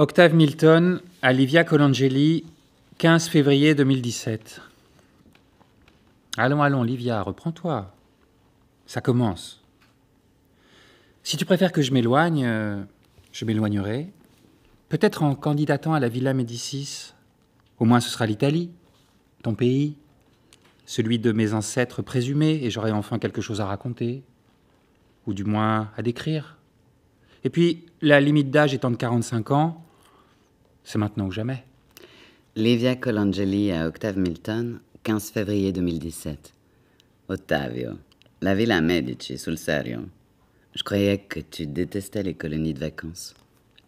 Octave Milton à Livia Colangeli, 15 février 2017. Allons, allons, Livia, reprends-toi. Ça commence. Si tu préfères que je m'éloigne, euh, je m'éloignerai. Peut-être en candidatant à la Villa Médicis. Au moins ce sera l'Italie, ton pays, celui de mes ancêtres présumés, et j'aurai enfin quelque chose à raconter, ou du moins à décrire. Et puis, la limite d'âge étant de 45 ans, c'est maintenant ou jamais. Livia Colangeli à Octave Milton, 15 février 2017. Ottavio, la Villa Medici, sul serio. Je croyais que tu détestais les colonies de vacances.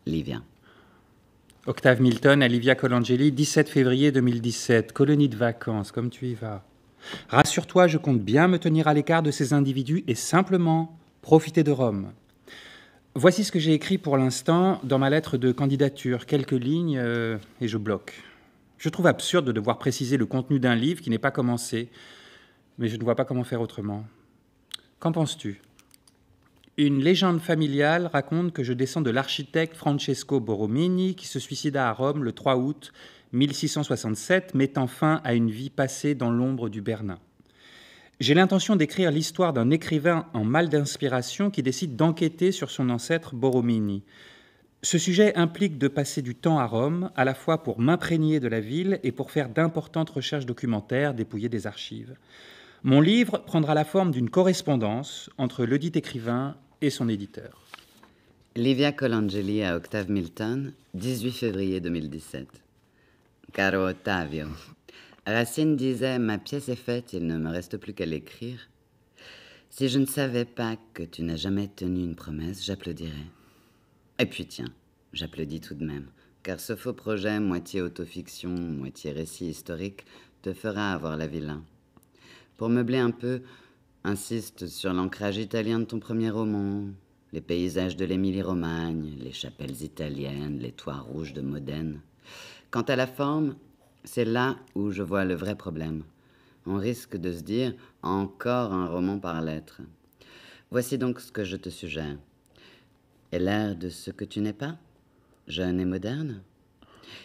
Livia. Octave Milton à Livia Colangeli, 17 février 2017. Colonie de vacances, comme tu y vas. Rassure-toi, je compte bien me tenir à l'écart de ces individus et simplement profiter de Rome. Voici ce que j'ai écrit pour l'instant dans ma lettre de candidature. Quelques lignes euh, et je bloque. Je trouve absurde de devoir préciser le contenu d'un livre qui n'est pas commencé, mais je ne vois pas comment faire autrement. Qu'en penses-tu? Une légende familiale raconte que je descends de l'architecte Francesco Borromini qui se suicida à Rome le 3 août 1667, mettant fin à une vie passée dans l'ombre du Bernin. J'ai l'intention d'écrire l'histoire d'un écrivain en mal d'inspiration qui décide d'enquêter sur son ancêtre Borromini. Ce sujet implique de passer du temps à Rome, à la fois pour m'imprégner de la ville et pour faire d'importantes recherches documentaires, dépouiller des archives. Mon livre prendra la forme d'une correspondance entre ledit écrivain et son éditeur. Livia Colangeli à Octave Milton, 18 février 2017. Caro Ottavio, Racine disait Ma pièce est faite, il ne me reste plus qu'à l'écrire. Si je ne savais pas que tu n'as jamais tenu une promesse, j'applaudirais. Et puis tiens, j'applaudis tout de même, car ce faux projet, moitié autofiction, moitié récit historique, te fera avoir la vilain. Pour meubler un peu, insiste sur l'ancrage italien de ton premier roman, les paysages de l'Émilie-Romagne, les chapelles italiennes, les toits rouges de Modène. Quant à la forme, c'est là où je vois le vrai problème. On risque de se dire encore un roman par lettres. Voici donc ce que je te suggère. Et l'air de ce que tu n'es pas Jeune et moderne?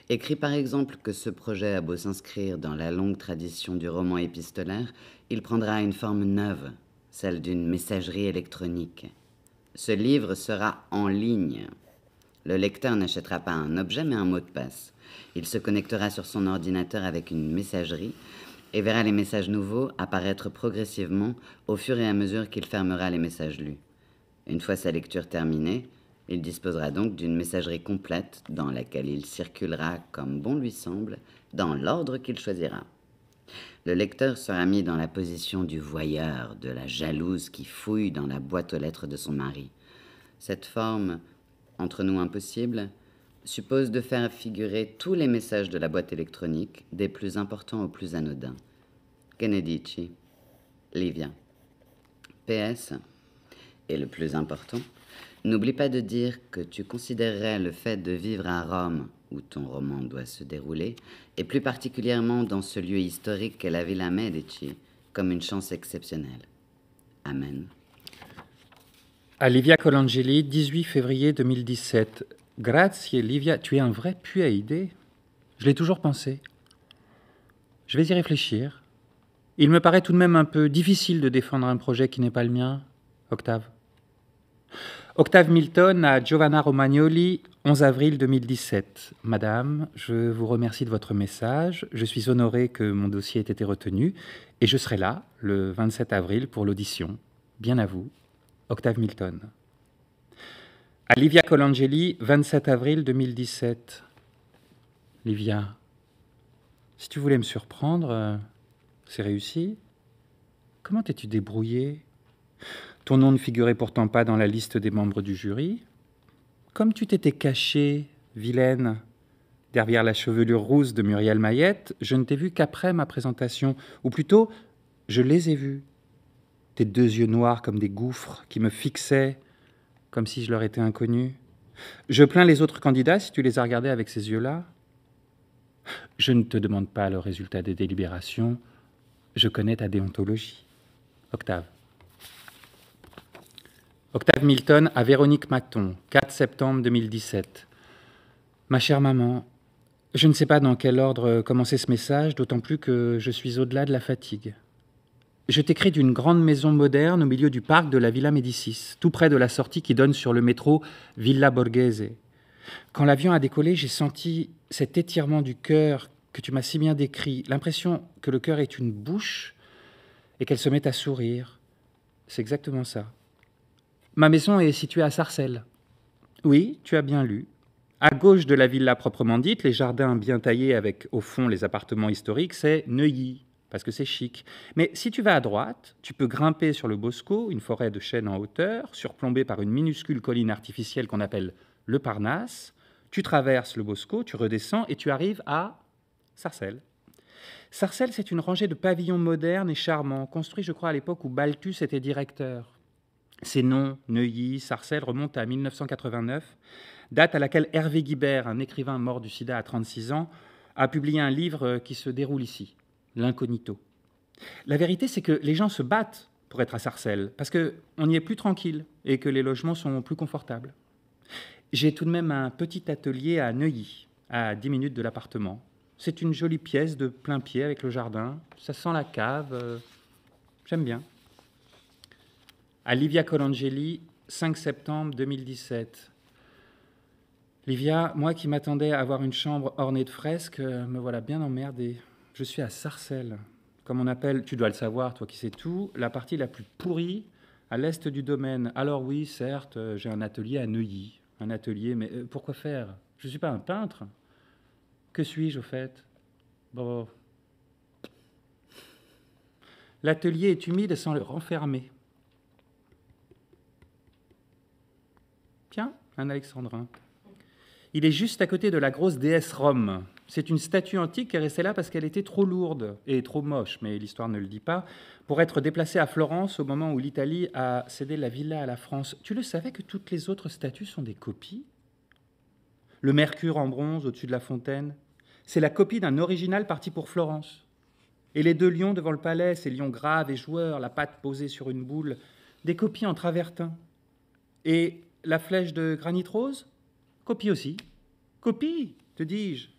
Écris par exemple que ce projet a beau s'inscrire dans la longue tradition du roman épistolaire, il prendra une forme neuve, celle d'une messagerie électronique. Ce livre sera en ligne. Le lecteur n'achètera pas un objet mais un mot de passe. Il se connectera sur son ordinateur avec une messagerie et verra les messages nouveaux apparaître progressivement au fur et à mesure qu'il fermera les messages lus. Une fois sa lecture terminée, il disposera donc d'une messagerie complète dans laquelle il circulera comme bon lui semble, dans l'ordre qu'il choisira. Le lecteur sera mis dans la position du voyeur, de la jalouse qui fouille dans la boîte aux lettres de son mari. Cette forme, entre nous impossible, suppose de faire figurer tous les messages de la boîte électronique, des plus importants aux plus anodins. Kennedy, Livia. PS, et le plus important, n'oublie pas de dire que tu considérerais le fait de vivre à Rome, où ton roman doit se dérouler, et plus particulièrement dans ce lieu historique qu'est la Villa Medici, comme une chance exceptionnelle. Amen. À Livia Colangeli, 18 février 2017. Grazie, Livia, tu es un vrai puits à. Je l'ai toujours pensé. Je vais y réfléchir. Il me paraît tout de même un peu difficile de défendre un projet qui n'est pas le mien, Octave. Octave Milton à Giovanna Romagnoli, 11 avril 2017. Madame, je vous remercie de votre message. Je suis honoré que mon dossier ait été retenu et je serai là le 27 avril pour l'audition. Bien à vous, Octave Milton. À Livia Colangeli, 27 avril 2017. Livia, si tu voulais me surprendre, euh, c'est réussi. Comment t'es-tu débrouillé? Ton nom ne figurait pourtant pas dans la liste des membres du jury. Comme tu t'étais caché, vilaine, derrière la chevelure rousse de Muriel Mayette, je ne t'ai vu qu'après ma présentation, ou plutôt, je les ai vus. Tes deux yeux noirs comme des gouffres qui me fixaient comme si je leur étais inconnu. Je plains les autres candidats si tu les as regardés avec ces yeux-là. Je ne te demande pas le résultat des délibérations, je connais ta déontologie. Octave. Octave Milton à Véronique Maton, 4 septembre 2017. Ma chère maman, je ne sais pas dans quel ordre commencer ce message, d'autant plus que je suis au-delà de la fatigue. Je t'écris d'une grande maison moderne au milieu du parc de la Villa Médicis, tout près de la sortie qui donne sur le métro Villa Borghese. Quand l'avion a décollé, j'ai senti cet étirement du cœur que tu m'as si bien décrit, l'impression que le cœur est une bouche et qu'elle se met à sourire. C'est exactement ça. Ma maison est située à Sarcelles. Oui, tu as bien lu. À gauche de la villa proprement dite, les jardins bien taillés avec au fond les appartements historiques, c'est Neuilly, parce que c'est chic. Mais si tu vas à droite, tu peux grimper sur le Bosco, une forêt de chênes en hauteur, surplombée par une minuscule colline artificielle qu'on appelle le Parnasse. Tu traverses le Bosco, tu redescends et tu arrives à Sarcelles. Sarcelles, c'est une rangée de pavillons modernes et charmants, construits, je crois, à l'époque où Balthus était directeur. Ces noms, Neuilly, Sarcelles, remontent à 1989, date à laquelle Hervé Guibert, un écrivain mort du sida à 36 ans, a publié un livre qui se déroule ici, L'incognito. La vérité, c'est que les gens se battent pour être à Sarcelles, parce qu'on y est plus tranquille et que les logements sont plus confortables. J'ai tout de même un petit atelier à Neuilly, à 10 minutes de l'appartement. C'est une jolie pièce de plein pied avec le jardin. Ça sent la cave. Euh, j'aime bien. À Livia Colangeli, 5 septembre 2017. Livia, moi qui m'attendais à avoir une chambre ornée de fresques, euh, me voilà bien emmerdé. Je suis à Sarcelles, comme on appelle, tu dois le savoir, toi qui sais tout, la partie la plus pourrie à l'est du domaine. Alors oui, certes, euh, j'ai un atelier à Neuilly, un atelier, mais euh, pourquoi faire? Je ne suis pas un peintre. Que suis-je au fait? Bon. L'atelier est humide sans le renfermer. Tiens, un alexandrin. Il est juste à côté de la grosse déesse Rome. C'est une statue antique qui est restée là parce qu'elle était trop lourde et trop moche, mais l'histoire ne le dit pas, pour être déplacée à Florence au moment où l'Italie a cédé la villa à la France. Tu le savais que toutes les autres statues sont des copies? Le Mercure en bronze au-dessus de la fontaine, c'est la copie d'un original parti pour Florence. Et les deux lions devant le palais, ces lions graves et joueurs, la patte posée sur une boule, des copies en travertin. Et la flèche de granit rose? Copie aussi. Copie, te dis-je.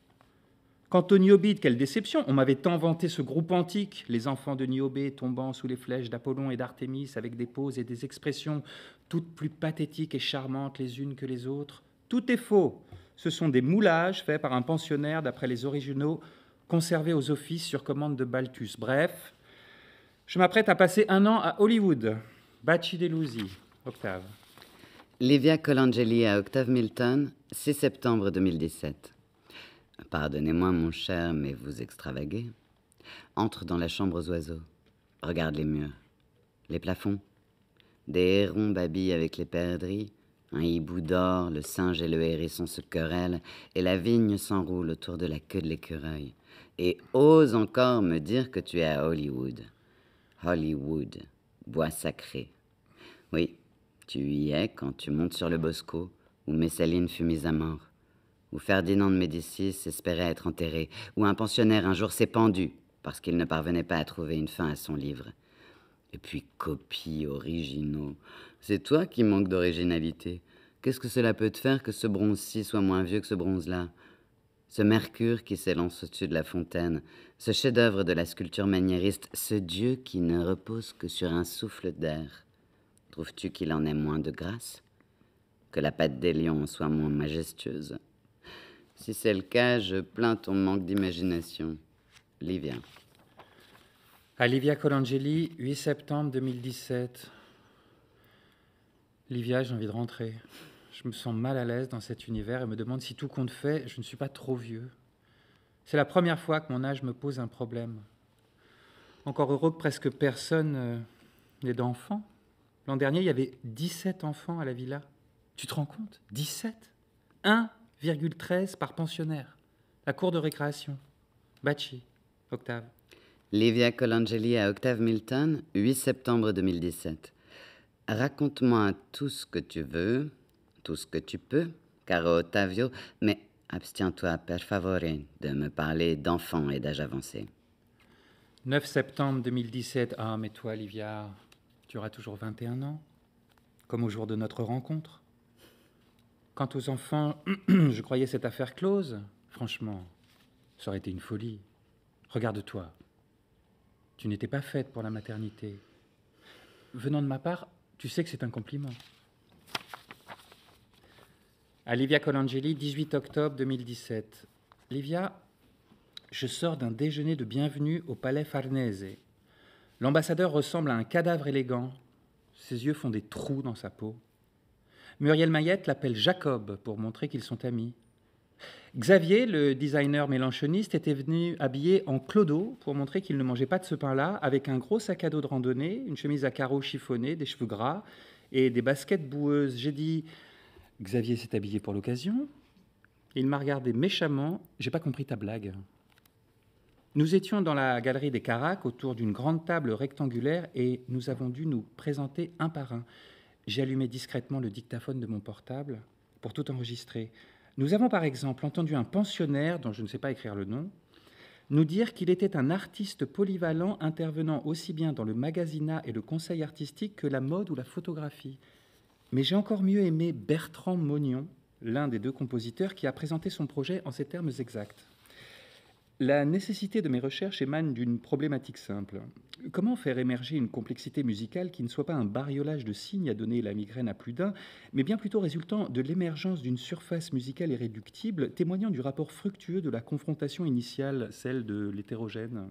Quant au Niobide, quelle déception On m'avait tant vanté ce groupe antique, les enfants de Niobé tombant sous les flèches d'Apollon et d'Artémis avec des poses et des expressions toutes plus pathétiques et charmantes les unes que les autres. Tout est faux. Ce sont des moulages faits par un pensionnaire d'après les originaux conservés aux offices sur commande de Balthus. Bref, je m'apprête à passer un an à Hollywood. Baci Delusi, Octave. Livia Colangeli à Octave Milton, 6 septembre 2017. Pardonnez-moi, mon cher, mais vous extravaguez. Entre dans la chambre aux oiseaux. Regarde les murs, les plafonds. Des hérons babillent avec les perdrix. Un hibou dort, le singe et le hérisson se querellent, et la vigne s'enroule autour de la queue de l'écureuil. Et ose encore me dire que tu es à Hollywood. Hollywood, bois sacré. Oui, tu y es quand tu montes sur le Bosco, où Messaline fut mise à mort où Ferdinand de Médicis espérait être enterré, où un pensionnaire un jour s'est pendu parce qu'il ne parvenait pas à trouver une fin à son livre. Et puis copies originaux. C'est toi qui manques d'originalité. Qu'est-ce que cela peut te faire que ce bronze-ci soit moins vieux que ce bronze-là? Ce mercure qui s'élance au-dessus de la fontaine, ce chef-d'œuvre de la sculpture maniériste, ce Dieu qui ne repose que sur un souffle d'air. Trouves-tu qu'il en ait moins de grâce? Que la patte des lions soit moins majestueuse? Si c'est le cas, je plains ton manque d'imagination. Livia. À Livia Colangeli, 8 septembre 2017. Livia, j'ai envie de rentrer. Je me sens mal à l'aise dans cet univers et me demande si tout compte fait, je ne suis pas trop vieux. C'est la première fois que mon âge me pose un problème. Encore heureux que presque personne euh, n'ait d'enfants. L'an dernier, il y avait 17 enfants à la villa. Tu te rends compte? 17 Un 13 par pensionnaire. La cour de récréation. Bachi, Octave. Livia Colangeli à Octave Milton, 8 septembre 2017. Raconte-moi tout ce que tu veux, tout ce que tu peux, caro Ottavio, mais abstiens-toi, per favore, de me parler d'enfants et d'âge avancé. 9 septembre 2017. Ah, mais toi, Livia, tu auras toujours 21 ans, comme au jour de notre rencontre. Quant aux enfants, je croyais cette affaire close. Franchement, ça aurait été une folie. Regarde-toi. Tu n'étais pas faite pour la maternité. Venant de ma part, tu sais que c'est un compliment. À Livia Colangeli, 18 octobre 2017. Livia, je sors d'un déjeuner de bienvenue au palais Farnese. L'ambassadeur ressemble à un cadavre élégant. Ses yeux font des trous dans sa peau. Muriel Mayette l'appelle Jacob pour montrer qu'ils sont amis. Xavier, le designer mélanchoniste, était venu habillé en clodo pour montrer qu'il ne mangeait pas de ce pain-là, avec un gros sac à dos de randonnée, une chemise à carreaux chiffonnée, des cheveux gras et des baskets boueuses. J'ai dit Xavier s'est habillé pour l'occasion. Il m'a regardé méchamment. J'ai pas compris ta blague. Nous étions dans la galerie des Caracs autour d'une grande table rectangulaire et nous avons dû nous présenter un par un. J'ai allumé discrètement le dictaphone de mon portable pour tout enregistrer. Nous avons par exemple entendu un pensionnaire, dont je ne sais pas écrire le nom, nous dire qu'il était un artiste polyvalent intervenant aussi bien dans le magasinat et le conseil artistique que la mode ou la photographie. Mais j'ai encore mieux aimé Bertrand Mognon, l'un des deux compositeurs, qui a présenté son projet en ces termes exacts. La nécessité de mes recherches émane d'une problématique simple. Comment faire émerger une complexité musicale qui ne soit pas un bariolage de signes à donner la migraine à plus d'un, mais bien plutôt résultant de l'émergence d'une surface musicale irréductible, témoignant du rapport fructueux de la confrontation initiale, celle de l'hétérogène?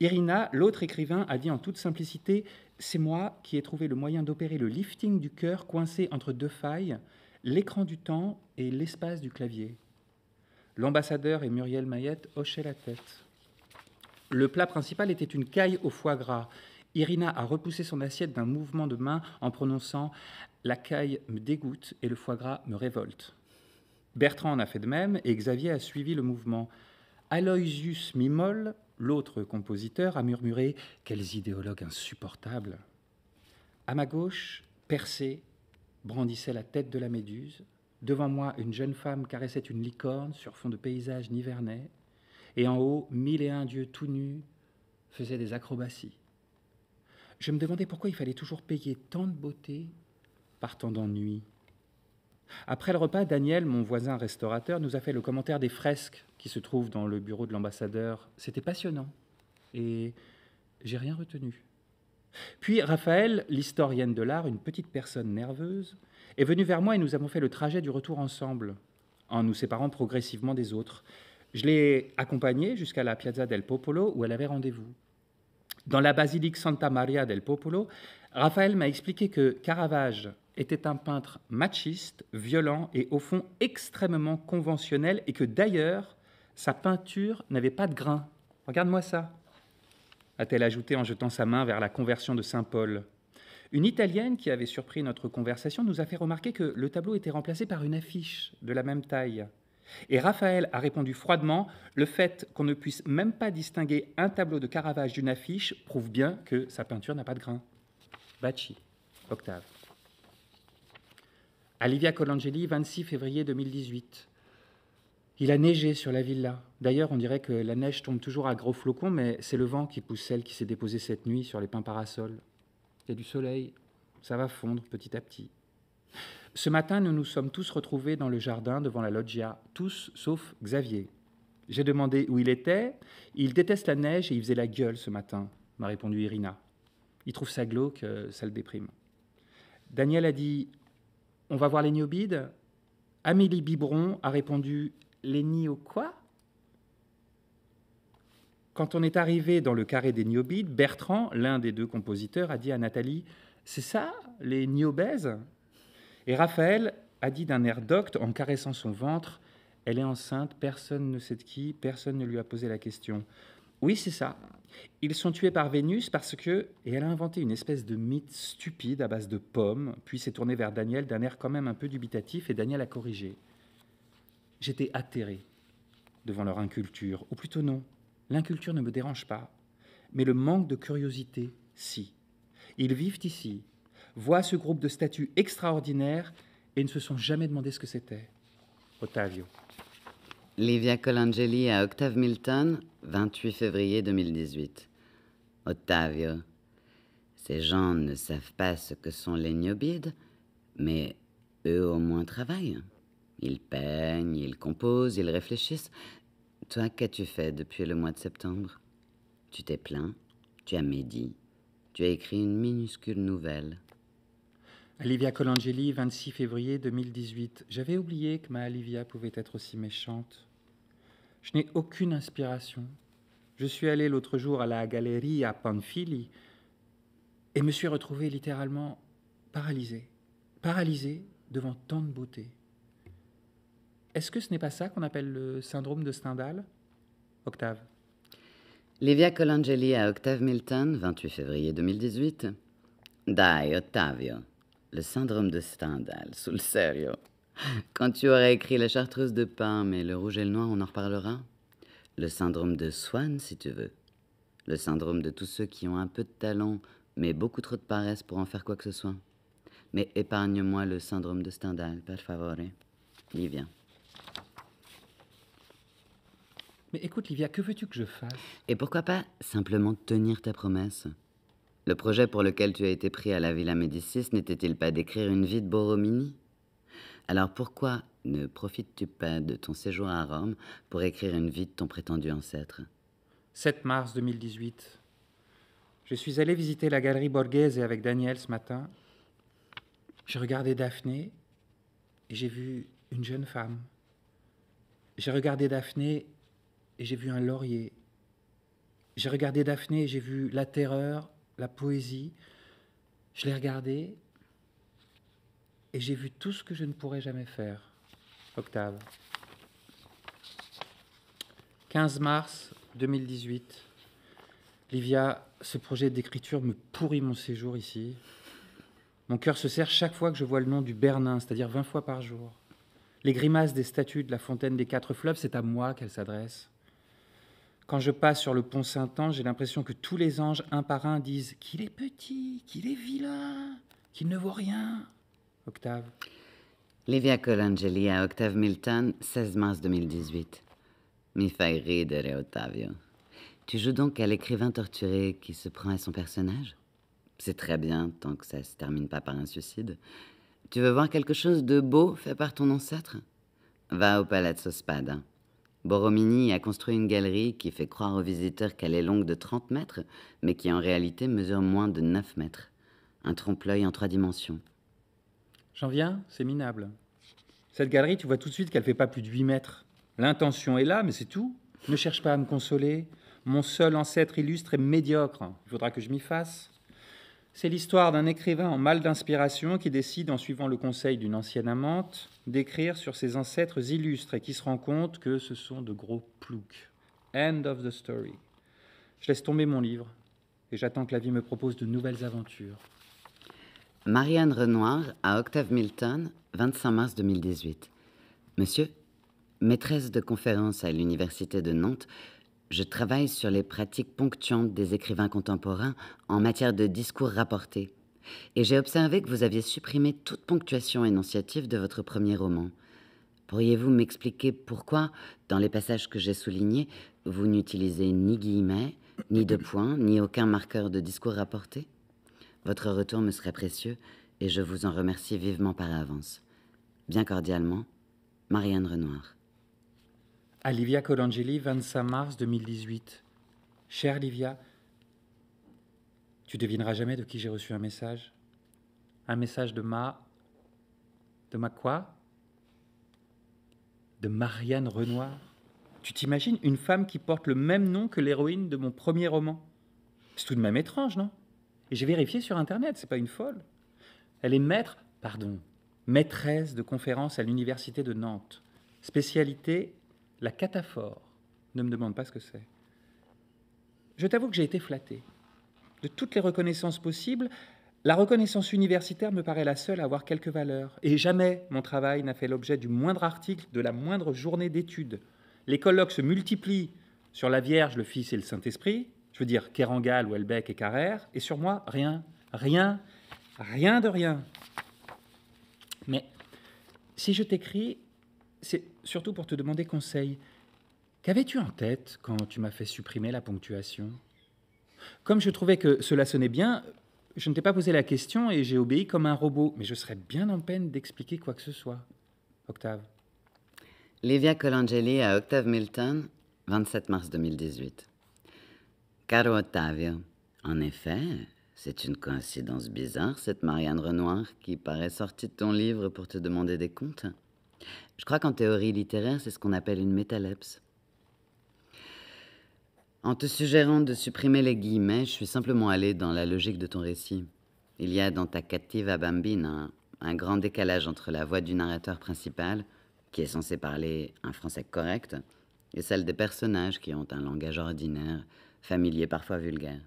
Irina, l'autre écrivain, a dit en toute simplicité C'est moi qui ai trouvé le moyen d'opérer le lifting du cœur coincé entre deux failles, l'écran du temps et l'espace du clavier. L'ambassadeur et Muriel Mayette hochaient la tête. Le plat principal était une caille au foie gras. Irina a repoussé son assiette d'un mouvement de main en prononçant La caille me dégoûte et le foie gras me révolte. Bertrand en a fait de même et Xavier a suivi le mouvement. Aloysius Mimol, l'autre compositeur, a murmuré Quels idéologues insupportables À ma gauche, Percé brandissait la tête de la méduse. Devant moi, une jeune femme caressait une licorne sur fond de paysage nivernais, et en haut, mille et un dieux tout nus faisaient des acrobaties. Je me demandais pourquoi il fallait toujours payer tant de beauté par tant d'ennui. Après le repas, Daniel, mon voisin restaurateur, nous a fait le commentaire des fresques qui se trouvent dans le bureau de l'ambassadeur. C'était passionnant, et j'ai rien retenu. Puis Raphaël, l'historienne de l'art, une petite personne nerveuse, est venu vers moi et nous avons fait le trajet du retour ensemble, en nous séparant progressivement des autres. Je l'ai accompagnée jusqu'à la Piazza del Popolo où elle avait rendez-vous. Dans la basilique Santa Maria del Popolo, Raphaël m'a expliqué que Caravage était un peintre machiste, violent et au fond extrêmement conventionnel et que d'ailleurs sa peinture n'avait pas de grain. Regarde-moi ça, a-t-elle ajouté en jetant sa main vers la conversion de Saint Paul. Une Italienne qui avait surpris notre conversation nous a fait remarquer que le tableau était remplacé par une affiche de la même taille. Et Raphaël a répondu froidement Le fait qu'on ne puisse même pas distinguer un tableau de Caravage d'une affiche prouve bien que sa peinture n'a pas de grain. Bacci, Octave. Olivia Colangeli, 26 février 2018. Il a neigé sur la villa. D'ailleurs, on dirait que la neige tombe toujours à gros flocons, mais c'est le vent qui pousse celle qui s'est déposée cette nuit sur les pins parasols. Il y a du soleil, ça va fondre petit à petit. Ce matin, nous nous sommes tous retrouvés dans le jardin devant la loggia, tous sauf Xavier. J'ai demandé où il était. Il déteste la neige et il faisait la gueule ce matin, m'a répondu Irina. Il trouve ça glauque, euh, ça le déprime. Daniel a dit On va voir les niobides Amélie Biberon a répondu Les nio quoi? Quand on est arrivé dans le carré des niobides, Bertrand, l'un des deux compositeurs, a dit à Nathalie C'est ça, les niobèses Et Raphaël a dit d'un air docte, en caressant son ventre Elle est enceinte, personne ne sait de qui, personne ne lui a posé la question. Oui, c'est ça. Ils sont tués par Vénus parce que. Et elle a inventé une espèce de mythe stupide à base de pommes, puis s'est tournée vers Daniel d'un air quand même un peu dubitatif, et Daniel a corrigé. J'étais atterré devant leur inculture, ou plutôt non. L'inculture ne me dérange pas, mais le manque de curiosité, si. Ils vivent ici, voient ce groupe de statues extraordinaires et ne se sont jamais demandé ce que c'était. Ottavio. Livia Colangeli à Octave Milton, 28 février 2018. Ottavio, ces gens ne savent pas ce que sont les niobides, mais eux au moins travaillent. Ils peignent, ils composent, ils réfléchissent. Toi, qu'as-tu fait depuis le mois de septembre? Tu t'es plaint, tu as médit, tu as écrit une minuscule nouvelle. Olivia Colangeli, 26 février 2018. J'avais oublié que ma Olivia pouvait être aussi méchante. Je n'ai aucune inspiration. Je suis allé l'autre jour à la galerie à Panfili et me suis retrouvé littéralement paralysé. Paralysé devant tant de beauté. Est-ce que ce n'est pas ça qu'on appelle le syndrome de Stendhal Octave? Livia Colangeli à Octave Milton, 28 février 2018. Dai, Ottavio. Le syndrome de Stendhal, sul serio. Quand tu auras écrit La chartreuse de Parme et Le rouge et le noir, on en reparlera Le syndrome de Swann, si tu veux. Le syndrome de tous ceux qui ont un peu de talent, mais beaucoup trop de paresse pour en faire quoi que ce soit. Mais épargne-moi le syndrome de Stendhal, per favore. Livia. Mais écoute, Livia, que veux-tu que je fasse? Et pourquoi pas simplement tenir ta promesse? Le projet pour lequel tu as été pris à la Villa Médicis n'était-il pas d'écrire une vie de Borromini Alors pourquoi ne profites-tu pas de ton séjour à Rome pour écrire une vie de ton prétendu ancêtre? 7 mars 2018. Je suis allé visiter la galerie Borghese avec Daniel ce matin. J'ai regardé Daphné et j'ai vu une jeune femme. J'ai regardé Daphné et j'ai vu un laurier. J'ai regardé Daphné et j'ai vu la terreur, la poésie. Je l'ai regardé et j'ai vu tout ce que je ne pourrais jamais faire. Octave. 15 mars 2018. Livia, ce projet d'écriture me pourrit mon séjour ici. Mon cœur se serre chaque fois que je vois le nom du Bernin, c'est-à-dire 20 fois par jour. Les grimaces des statues de la fontaine des quatre fleuves, c'est à moi qu'elles s'adressent. Quand je passe sur le pont Saint-Ange, j'ai l'impression que tous les anges, un par un, disent qu'il est petit, qu'il est vilain, qu'il ne vaut rien. Octave. Livia Colangeli à Octave Milton, 16 mars 2018. Mi fai ridere, Ottavio. Tu joues donc à l'écrivain torturé qui se prend à son personnage? C'est très bien, tant que ça se termine pas par un suicide. Tu veux voir quelque chose de beau fait par ton ancêtre? Va au Palazzo Spada. Borromini a construit une galerie qui fait croire aux visiteurs qu'elle est longue de 30 mètres, mais qui en réalité mesure moins de 9 mètres. Un trompe-l'œil en trois dimensions. J'en viens, c'est minable. Cette galerie, tu vois tout de suite qu'elle fait pas plus de 8 mètres. L'intention est là, mais c'est tout. Ne cherche pas à me consoler. Mon seul ancêtre illustre est médiocre. Il faudra que je m'y fasse. C'est l'histoire d'un écrivain en mal d'inspiration qui décide, en suivant le conseil d'une ancienne amante, d'écrire sur ses ancêtres illustres et qui se rend compte que ce sont de gros ploucs. End of the story. Je laisse tomber mon livre et j'attends que la vie me propose de nouvelles aventures. Marianne Renoir à Octave Milton, 25 mars 2018. Monsieur, maîtresse de conférence à l'Université de Nantes, je travaille sur les pratiques ponctuantes des écrivains contemporains en matière de discours rapportés. Et j'ai observé que vous aviez supprimé toute ponctuation énonciative de votre premier roman. Pourriez-vous m'expliquer pourquoi, dans les passages que j'ai soulignés, vous n'utilisez ni guillemets, ni de points, ni aucun marqueur de discours rapporté? Votre retour me serait précieux et je vous en remercie vivement par avance. Bien cordialement, Marianne Renoir. À Livia Colangeli, 25 mars 2018. Chère Livia, tu devineras jamais de qui j'ai reçu un message. Un message de ma. De ma quoi? De Marianne Renoir. Tu t'imagines une femme qui porte le même nom que l'héroïne de mon premier roman? C'est tout de même étrange, non? Et j'ai vérifié sur Internet, c'est pas une folle. Elle est maître, pardon, maîtresse de conférences à l'université de Nantes. Spécialité la cataphore. Ne me demande pas ce que c'est. Je t'avoue que j'ai été flatté. De toutes les reconnaissances possibles, la reconnaissance universitaire me paraît la seule à avoir quelque valeur. Et jamais mon travail n'a fait l'objet du moindre article, de la moindre journée d'études. Les colloques se multiplient sur la Vierge, le Fils et le Saint-Esprit, je veux dire Kerangal, Welbeck et Carrère, et sur moi, rien, rien, rien de rien. Mais si je t'écris, c'est surtout pour te demander conseil. Qu'avais-tu en tête quand tu m'as fait supprimer la ponctuation? Comme je trouvais que cela sonnait bien, Je ne t'ai pas posé la question et j'ai obéi comme un robot, mais je serais bien en peine d'expliquer quoi que ce soit. Octave. Livia Colangeli à Octave Milton, 27 mars 2018. Caro Ottavio, en effet, c'est une coïncidence bizarre, cette Marianne Renoir qui paraît sortie de ton livre pour te demander des comptes. Je crois qu'en théorie littéraire, c'est ce qu'on appelle une métalepse. En te suggérant de supprimer les guillemets, je suis simplement allé dans la logique de ton récit. Il y a dans ta Cattiva Bambine un, grand décalage entre la voix du narrateur principal, qui est censé parler un français correct, et celle des personnages qui ont un langage ordinaire, familier, parfois vulgaire.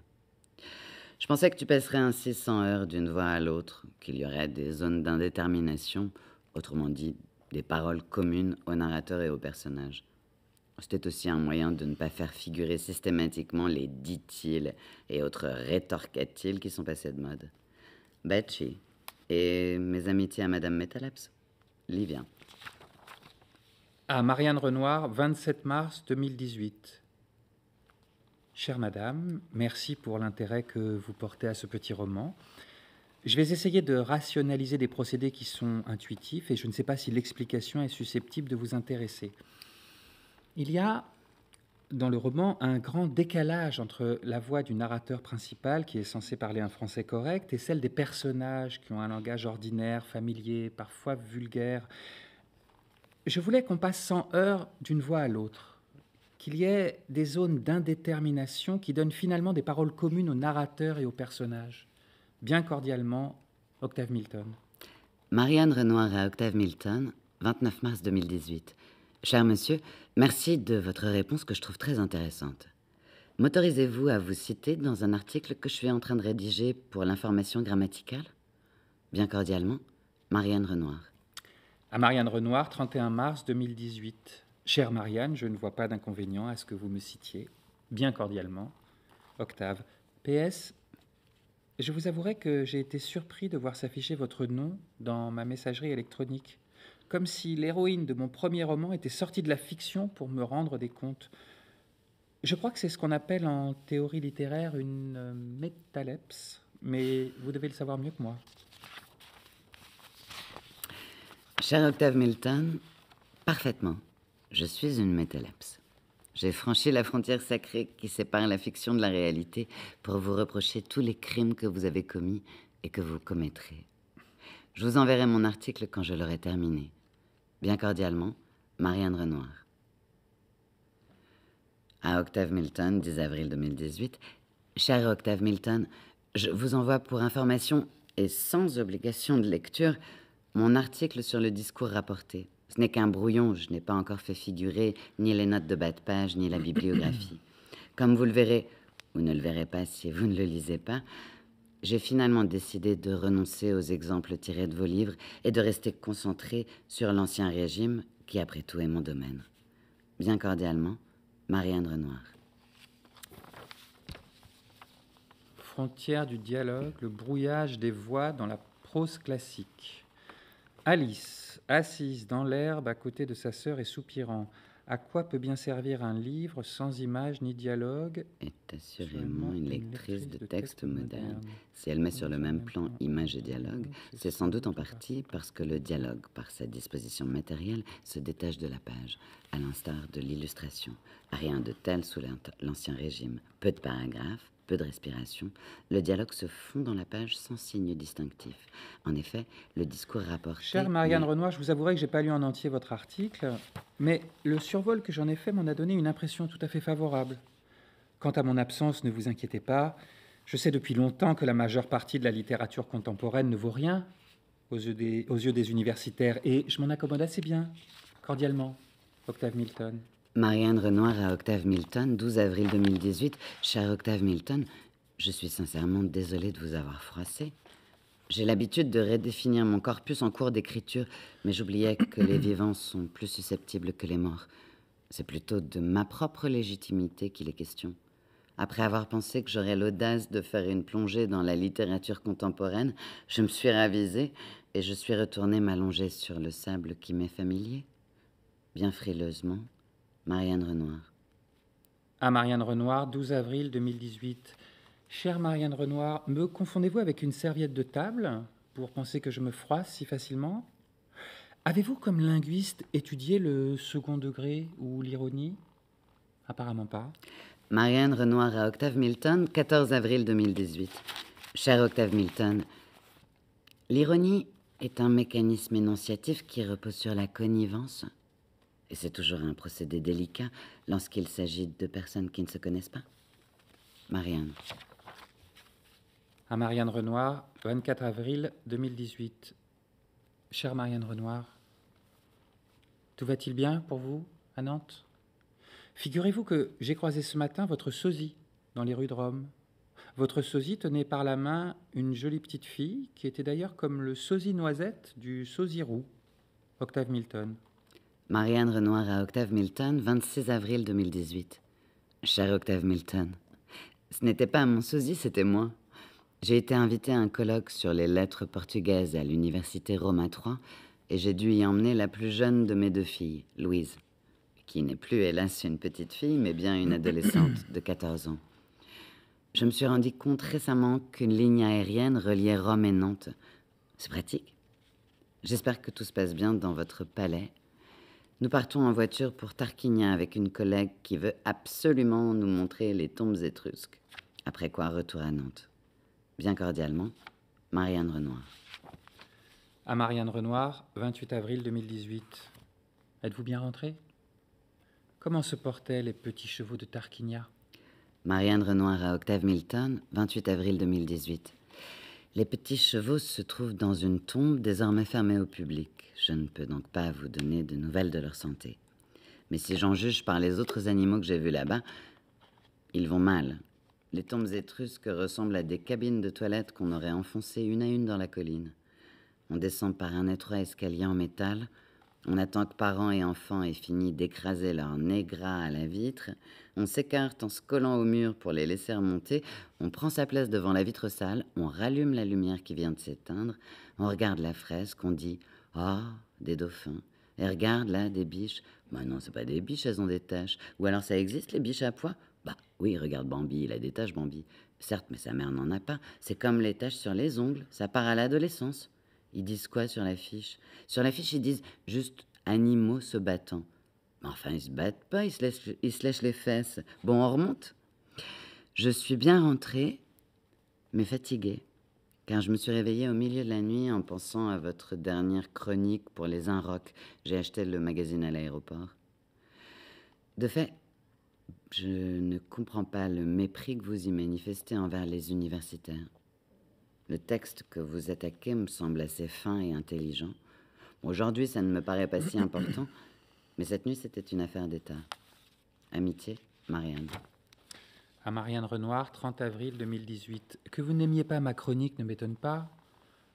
Je pensais que tu passerais ainsi sans heure d'une voix à l'autre, qu'il y aurait des zones d'indétermination, autrement dit, des paroles communes au narrateur et au personnage. C'était aussi un moyen de ne pas faire figurer systématiquement les dit-il et autres rétorquat-il qui sont passés de mode. Betchy. Et mes amitiés à Madame Metaleps. Livia. À Marianne Renoir, 27 mars 2018. Chère Madame, merci pour l'intérêt que vous portez à ce petit roman. Je vais essayer de rationaliser des procédés qui sont intuitifs et je ne sais pas si l'explication est susceptible de vous intéresser. Il y a dans le roman un grand décalage entre la voix du narrateur principal, qui est censé parler un français correct, et celle des personnages qui ont un langage ordinaire, familier, parfois vulgaire. Je voulais qu'on passe sans heure d'une voix à l'autre, qu'il y ait des zones d'indétermination qui donnent finalement des paroles communes au narrateur et aux personnages. Bien cordialement, Octave Milton. Marianne Renoir à Octave Milton, 29 mars 2018. Cher monsieur, merci de votre réponse que je trouve très intéressante. M'autorisez-vous à vous citer dans un article que je suis en train de rédiger pour l'information grammaticale? Bien cordialement, Marianne Renoir. À Marianne Renoir, 31 mars 2018. Chère Marianne, je ne vois pas d'inconvénient à ce que vous me citiez. Bien cordialement, Octave. PS, je vous avouerai que j'ai été surpris de voir s'afficher votre nom dans ma messagerie électronique comme si l'héroïne de mon premier roman était sortie de la fiction pour me rendre des comptes. Je crois que c'est ce qu'on appelle en théorie littéraire une euh, métalepse, mais vous devez le savoir mieux que moi. Cher Octave Milton, parfaitement. Je suis une métalepse. J'ai franchi la frontière sacrée qui sépare la fiction de la réalité pour vous reprocher tous les crimes que vous avez commis et que vous commettrez. Je vous enverrai mon article quand je l'aurai terminé. Bien cordialement, Marianne Renoir. À Octave Milton, 10 avril 2018. Cher Octave Milton, je vous envoie pour information et sans obligation de lecture mon article sur le discours rapporté. Ce n'est qu'un brouillon, je n'ai pas encore fait figurer ni les notes de bas de page, ni la bibliographie. Comme vous le verrez, ou ne le verrez pas si vous ne le lisez pas, j'ai finalement décidé de renoncer aux exemples tirés de vos livres et de rester concentré sur l'Ancien Régime, qui après tout est mon domaine. Bien cordialement, Marianne Renoir. Frontière du dialogue, le brouillage des voix dans la prose classique. Alice, assise dans l'herbe à côté de sa sœur et soupirant. À quoi peut bien servir un livre sans image ni dialogue Est assurément une lectrice de texte moderne. Si elle met sur le même plan image et dialogue, c'est sans doute en partie parce que le dialogue, par sa disposition matérielle, se détache de la page, à l'instar de l'illustration. Rien de tel sous l'Ancien Régime. Peu de paragraphes, peu de respiration, le dialogue se fond dans la page sans signe distinctif. En effet, le discours rapporté... Chère Marianne Renoir, je vous avouerai que j'ai pas lu en entier votre article, mais le survol que j'en ai fait m'en a donné une impression tout à fait favorable. Quant à mon absence, ne vous inquiétez pas. Je sais depuis longtemps que la majeure partie de la littérature contemporaine ne vaut rien aux yeux des, aux yeux des universitaires, et je m'en accommode assez bien, cordialement, Octave Milton. Marianne Renoir à Octave Milton, 12 avril 2018. Cher Octave Milton, je suis sincèrement désolée de vous avoir froissé. J'ai l'habitude de redéfinir mon corpus en cours d'écriture, mais j'oubliais que les vivants sont plus susceptibles que les morts. C'est plutôt de ma propre légitimité qu'il est question. Après avoir pensé que j'aurais l'audace de faire une plongée dans la littérature contemporaine, je me suis ravisée et je suis retournée m'allonger sur le sable qui m'est familier. Bien frileusement, Marianne Renoir. À Marianne Renoir, 12 avril 2018. Chère Marianne Renoir, me confondez-vous avec une serviette de table pour penser que je me froisse si facilement? Avez-vous, comme linguiste, étudié le second degré ou l'ironie? Apparemment pas. Marianne Renoir à Octave Milton, 14 avril 2018. Cher Octave Milton, l'ironie est un mécanisme énonciatif qui repose sur la connivence. Et c'est toujours un procédé délicat lorsqu'il s'agit de personnes qui ne se connaissent pas. Marianne. À Marianne Renoir, 24 avril 2018. Chère Marianne Renoir, tout va-t-il bien pour vous à Nantes? Figurez-vous que j'ai croisé ce matin votre sosie dans les rues de Rome. Votre sosie tenait par la main une jolie petite fille qui était d'ailleurs comme le sosie noisette du sosie roux, Octave Milton. Marianne Renoir à Octave Milton, 26 avril 2018. Cher Octave Milton, ce n'était pas mon sosie, c'était moi. J'ai été invitée à un colloque sur les lettres portugaises à l'université Roma 3 et j'ai dû y emmener la plus jeune de mes deux filles, Louise, qui n'est plus hélas une petite fille, mais bien une adolescente de 14 ans. Je me suis rendu compte récemment qu'une ligne aérienne reliait Rome et Nantes. C'est pratique. J'espère que tout se passe bien dans votre palais nous partons en voiture pour Tarquinia avec une collègue qui veut absolument nous montrer les tombes étrusques. Après quoi, retour à Nantes. Bien cordialement, Marianne Renoir. À Marianne Renoir, 28 avril 2018. Êtes-vous bien rentrée? Comment se portaient les petits chevaux de Tarquinia? Marianne Renoir à Octave Milton, 28 avril 2018. Les petits chevaux se trouvent dans une tombe désormais fermée au public. Je ne peux donc pas vous donner de nouvelles de leur santé. Mais si j'en juge par les autres animaux que j'ai vus là-bas, ils vont mal. Les tombes étrusques ressemblent à des cabines de toilette qu'on aurait enfoncées une à une dans la colline. On descend par un étroit escalier en métal, on attend que parents et enfants aient fini d'écraser leur nez gras à la vitre. On s'écarte en se collant au mur pour les laisser remonter. On prend sa place devant la vitre sale. On rallume la lumière qui vient de s'éteindre. On regarde la fresque. On dit Ah, des dauphins. Et regarde là, des biches. Bah non, c'est pas des biches, elles ont des taches. Ou alors ça existe, les biches à pois? Bah oui, regarde Bambi, il a des taches, Bambi. Certes, mais sa mère n'en a pas. C'est comme les taches sur les ongles. Ça part à l'adolescence. Ils disent quoi sur l'affiche? Sur l'affiche, ils disent juste animaux se battant. Mais enfin, ils se battent pas, ils se, lèchent, les fesses. Bon, on remonte? Je suis bien rentrée, mais fatiguée, car je me suis réveillée au milieu de la nuit en pensant à votre dernière chronique pour les Inrocks. J'ai acheté le magazine à l'aéroport. De fait, je ne comprends pas le mépris que vous y manifestez envers les universitaires. Le texte que vous attaquez me semble assez fin et intelligent. Aujourd'hui, ça ne me paraît pas si important, mais cette nuit, c'était une affaire d'État. Amitié, Marianne. À Marianne Renoir, 30 avril 2018. Que vous n'aimiez pas ma chronique ne m'étonne pas.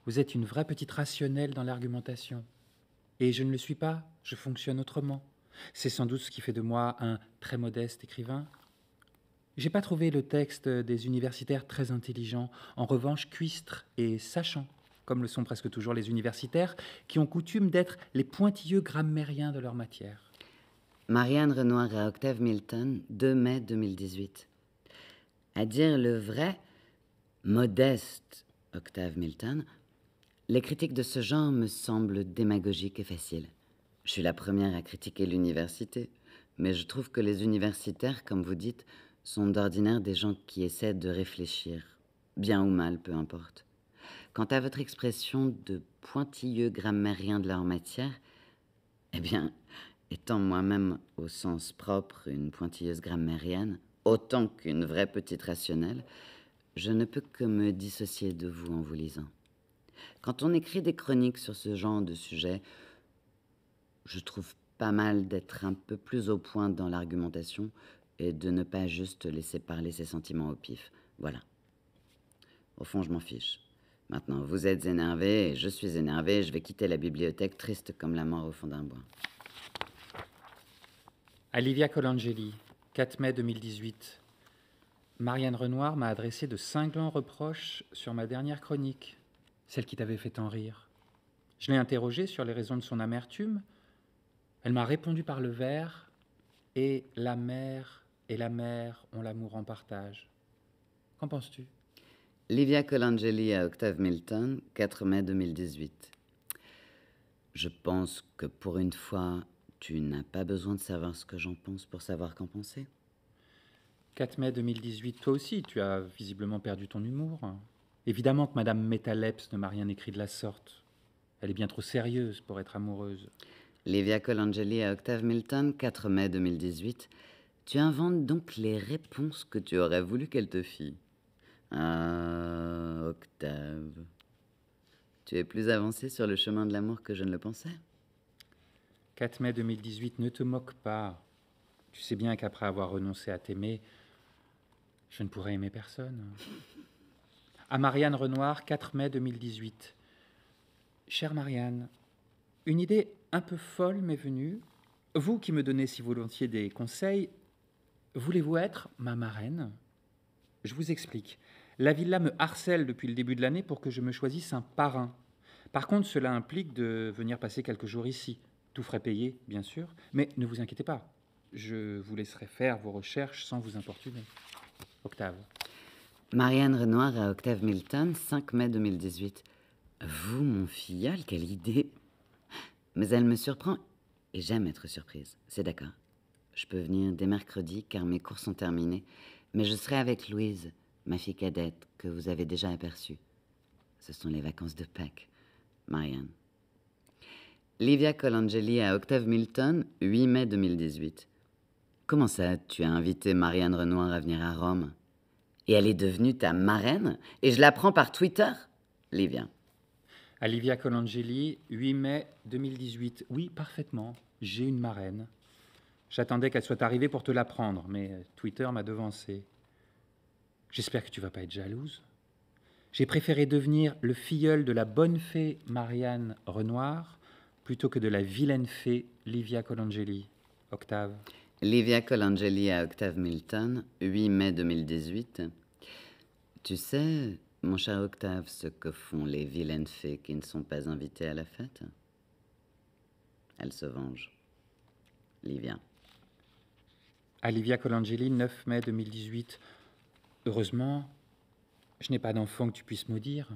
Vous êtes une vraie petite rationnelle dans l'argumentation. Et je ne le suis pas, je fonctionne autrement. C'est sans doute ce qui fait de moi un très modeste écrivain. J'ai pas trouvé le texte des universitaires très intelligent, en revanche cuistre et sachant, comme le sont presque toujours les universitaires, qui ont coutume d'être les pointilleux grammairiens de leur matière. Marianne Renoir à Octave Milton, 2 mai 2018. À dire le vrai, modeste Octave Milton, les critiques de ce genre me semblent démagogiques et faciles. Je suis la première à critiquer l'université, mais je trouve que les universitaires, comme vous dites, sont d'ordinaire des gens qui essaient de réfléchir, bien ou mal, peu importe. Quant à votre expression de pointilleux grammairien de leur matière, eh bien, étant moi-même au sens propre une pointilleuse grammairienne, autant qu'une vraie petite rationnelle, je ne peux que me dissocier de vous en vous lisant. Quand on écrit des chroniques sur ce genre de sujet, je trouve pas mal d'être un peu plus au point dans l'argumentation et de ne pas juste laisser parler ses sentiments au pif. Voilà. Au fond, je m'en fiche. Maintenant, vous êtes énervé je suis énervé, je vais quitter la bibliothèque triste comme la mort au fond d'un bois. Olivia Colangeli, 4 mai 2018. Marianne Renoir m'a adressé de cinglants reproches sur ma dernière chronique, celle qui t'avait fait tant rire. Je l'ai interrogée sur les raisons de son amertume. Elle m'a répondu par le vers et la mère et la mère ont l'amour en partage. Qu'en penses-tu? Livia Colangeli à Octave Milton, 4 mai 2018. Je pense que pour une fois, tu n'as pas besoin de savoir ce que j'en pense pour savoir qu'en penser. 4 mai 2018, toi aussi, tu as visiblement perdu ton humour. Évidemment que Madame Metaleps ne m'a rien écrit de la sorte. Elle est bien trop sérieuse pour être amoureuse. Livia Colangeli à Octave Milton, 4 mai 2018. Tu inventes donc les réponses que tu aurais voulu qu'elle te fît. Ah, Octave. Tu es plus avancé sur le chemin de l'amour que je ne le pensais 4 mai 2018, ne te moque pas. Tu sais bien qu'après avoir renoncé à t'aimer, je ne pourrais aimer personne. À Marianne Renoir, 4 mai 2018. Chère Marianne, une idée un peu folle m'est venue. Vous qui me donnez si volontiers des conseils, voulez-vous être ma marraine? Je vous explique. La villa me harcèle depuis le début de l'année pour que je me choisisse un parrain. Par contre, cela implique de venir passer quelques jours ici. Tout frais payé, bien sûr, mais ne vous inquiétez pas. Je vous laisserai faire vos recherches sans vous importuner. Octave. Marianne Renoir à Octave Milton, 5 mai 2018. Vous, mon filleul, quelle idée Mais elle me surprend et j'aime être surprise, c'est d'accord. Je peux venir dès mercredi car mes cours sont terminés, mais je serai avec Louise, ma fille cadette, que vous avez déjà aperçue. Ce sont les vacances de Pâques. Marianne. Livia Colangeli à Octave Milton, 8 mai 2018. Comment ça, tu as invité Marianne Renoir à venir à Rome? Et elle est devenue ta marraine? Et je l'apprends par Twitter? Livia. À Livia Colangeli, 8 mai 2018. Oui, parfaitement. J'ai une marraine. J'attendais qu'elle soit arrivée pour te l'apprendre, mais Twitter m'a devancé. J'espère que tu vas pas être jalouse. J'ai préféré devenir le filleul de la bonne fée Marianne Renoir plutôt que de la vilaine fée Livia Colangeli. Octave. Livia Colangeli à Octave Milton, 8 mai 2018. Tu sais, mon cher Octave, ce que font les vilaines fées qui ne sont pas invitées à la fête? Elles se vengent. Livia. Livia Colangeli, 9 mai 2018. Heureusement, je n'ai pas d'enfant que tu puisses maudire.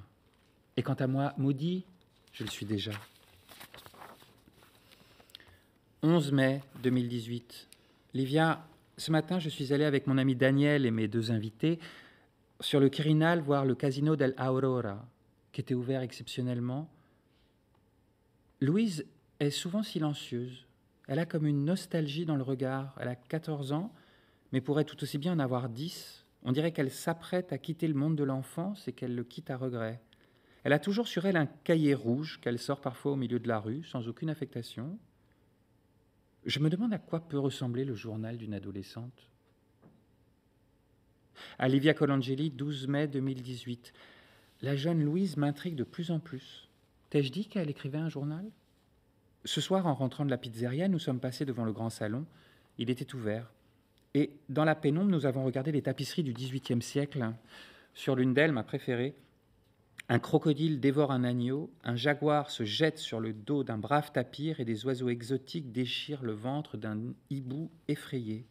Et quant à moi, maudit, je le suis déjà. 11 mai 2018. Livia, ce matin, je suis allé avec mon ami Daniel et mes deux invités sur le Quirinal voir le Casino del Aurora, qui était ouvert exceptionnellement. Louise est souvent silencieuse. Elle a comme une nostalgie dans le regard. Elle a 14 ans, mais pourrait tout aussi bien en avoir 10. On dirait qu'elle s'apprête à quitter le monde de l'enfance et qu'elle le quitte à regret. Elle a toujours sur elle un cahier rouge qu'elle sort parfois au milieu de la rue, sans aucune affectation. Je me demande à quoi peut ressembler le journal d'une adolescente. À Livia Colangeli, 12 mai 2018. La jeune Louise m'intrigue de plus en plus. T'ai-je dit qu'elle écrivait un journal? Ce soir, en rentrant de la pizzeria, nous sommes passés devant le grand salon. Il était ouvert. Et dans la pénombre, nous avons regardé les tapisseries du XVIIIe siècle. Sur l'une d'elles, ma préférée, un crocodile dévore un agneau, un jaguar se jette sur le dos d'un brave tapir et des oiseaux exotiques déchirent le ventre d'un hibou effrayé.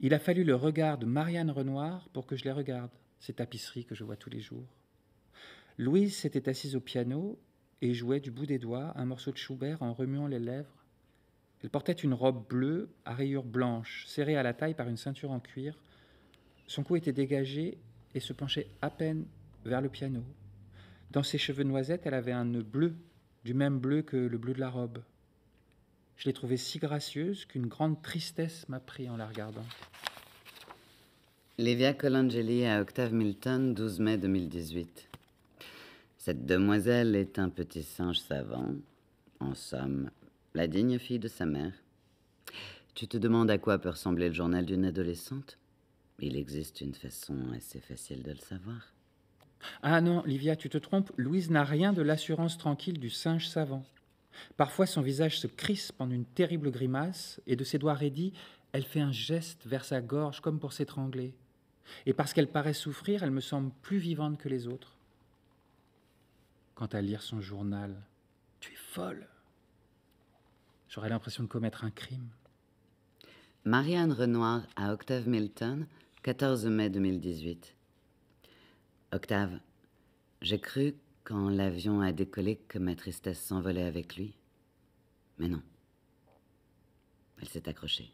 Il a fallu le regard de Marianne Renoir pour que je les regarde, ces tapisseries que je vois tous les jours. Louise s'était assise au piano et jouait du bout des doigts un morceau de Schubert en remuant les lèvres. Elle portait une robe bleue à rayures blanches, serrée à la taille par une ceinture en cuir. Son cou était dégagé et se penchait à peine vers le piano. Dans ses cheveux noisettes, elle avait un nœud bleu, du même bleu que le bleu de la robe. Je l'ai trouvée si gracieuse qu'une grande tristesse m'a pris en la regardant. Livia Colangeli à Octave Milton, 12 mai 2018. Cette demoiselle est un petit singe savant, en somme, la digne fille de sa mère. Tu te demandes à quoi peut ressembler le journal d'une adolescente? Il existe une façon assez facile de le savoir. Ah non, Livia, tu te trompes, Louise n'a rien de l'assurance tranquille du singe savant. Parfois son visage se crispe en une terrible grimace, et de ses doigts raidis, elle fait un geste vers sa gorge comme pour s'étrangler. Et parce qu'elle paraît souffrir, elle me semble plus vivante que les autres. Quant à lire son journal, tu es folle. J'aurais l'impression de commettre un crime. Marianne Renoir à Octave Milton, 14 mai 2018. Octave, j'ai cru quand l'avion a décollé que ma tristesse s'envolait avec lui. Mais non. Elle s'est accrochée.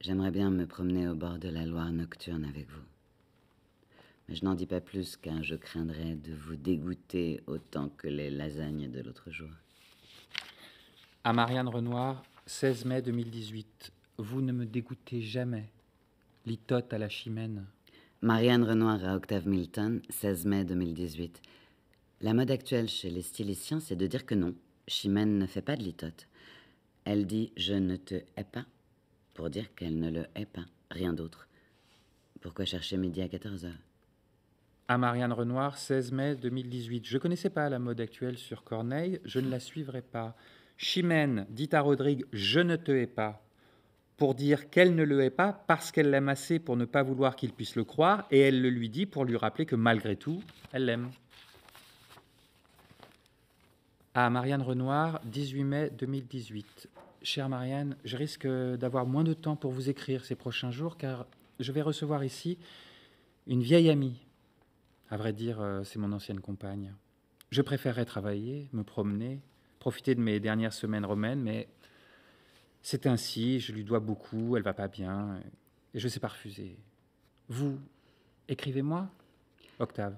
J'aimerais bien me promener au bord de la Loire nocturne avec vous. Mais je n'en dis pas plus car je craindrais de vous dégoûter autant que les lasagnes de l'autre jour. À Marianne Renoir, 16 mai 2018. Vous ne me dégoûtez jamais. Litote à la chimène. Marianne Renoir à Octave Milton, 16 mai 2018. La mode actuelle chez les styliciens, c'est de dire que non, Chimène ne fait pas de litote. Elle dit je ne te hais pas pour dire qu'elle ne le hait pas, rien d'autre. Pourquoi chercher midi à 14h À Marianne Renoir, 16 mai 2018. Je ne connaissais pas la mode actuelle sur Corneille, je ne la suivrai pas. Chimène dit à Rodrigue Je ne te hais pas pour dire qu'elle ne le hait pas parce qu'elle l'aime assez pour ne pas vouloir qu'il puisse le croire, et elle le lui dit pour lui rappeler que malgré tout, elle l'aime. À Marianne Renoir, 18 mai 2018. Chère Marianne, je risque d'avoir moins de temps pour vous écrire ces prochains jours car je vais recevoir ici une vieille amie. À vrai dire, euh, c'est mon ancienne compagne. Je préférerais travailler, me promener, profiter de mes dernières semaines romaines, mais c'est ainsi, je lui dois beaucoup, elle va pas bien, et je ne sais pas refuser. Vous, écrivez-moi, Octave.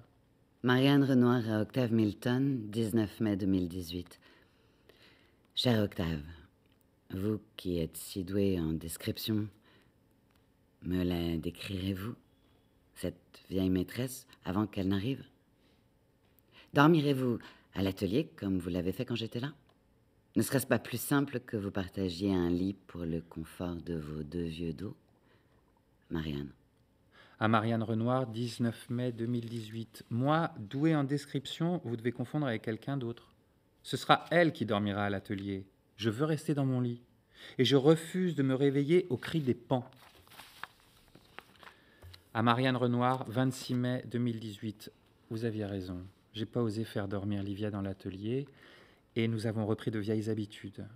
Marianne Renoir à Octave Milton, 19 mai 2018. Cher Octave, vous qui êtes si doué en description, me la décrirez-vous, cette vieille maîtresse, avant qu'elle n'arrive Dormirez-vous à l'atelier comme vous l'avez fait quand j'étais là? Ne serait-ce pas plus simple que vous partagiez un lit pour le confort de vos deux vieux dos? Marianne. À Marianne Renoir, 19 mai 2018. Moi, doué en description, vous devez confondre avec quelqu'un d'autre. Ce sera elle qui dormira à l'atelier. Je veux rester dans mon lit. Et je refuse de me réveiller au cri des pans. À Marianne Renoir, 26 mai 2018. Vous aviez raison. J'ai pas osé faire dormir Livia dans l'atelier et nous avons repris de vieilles habitudes.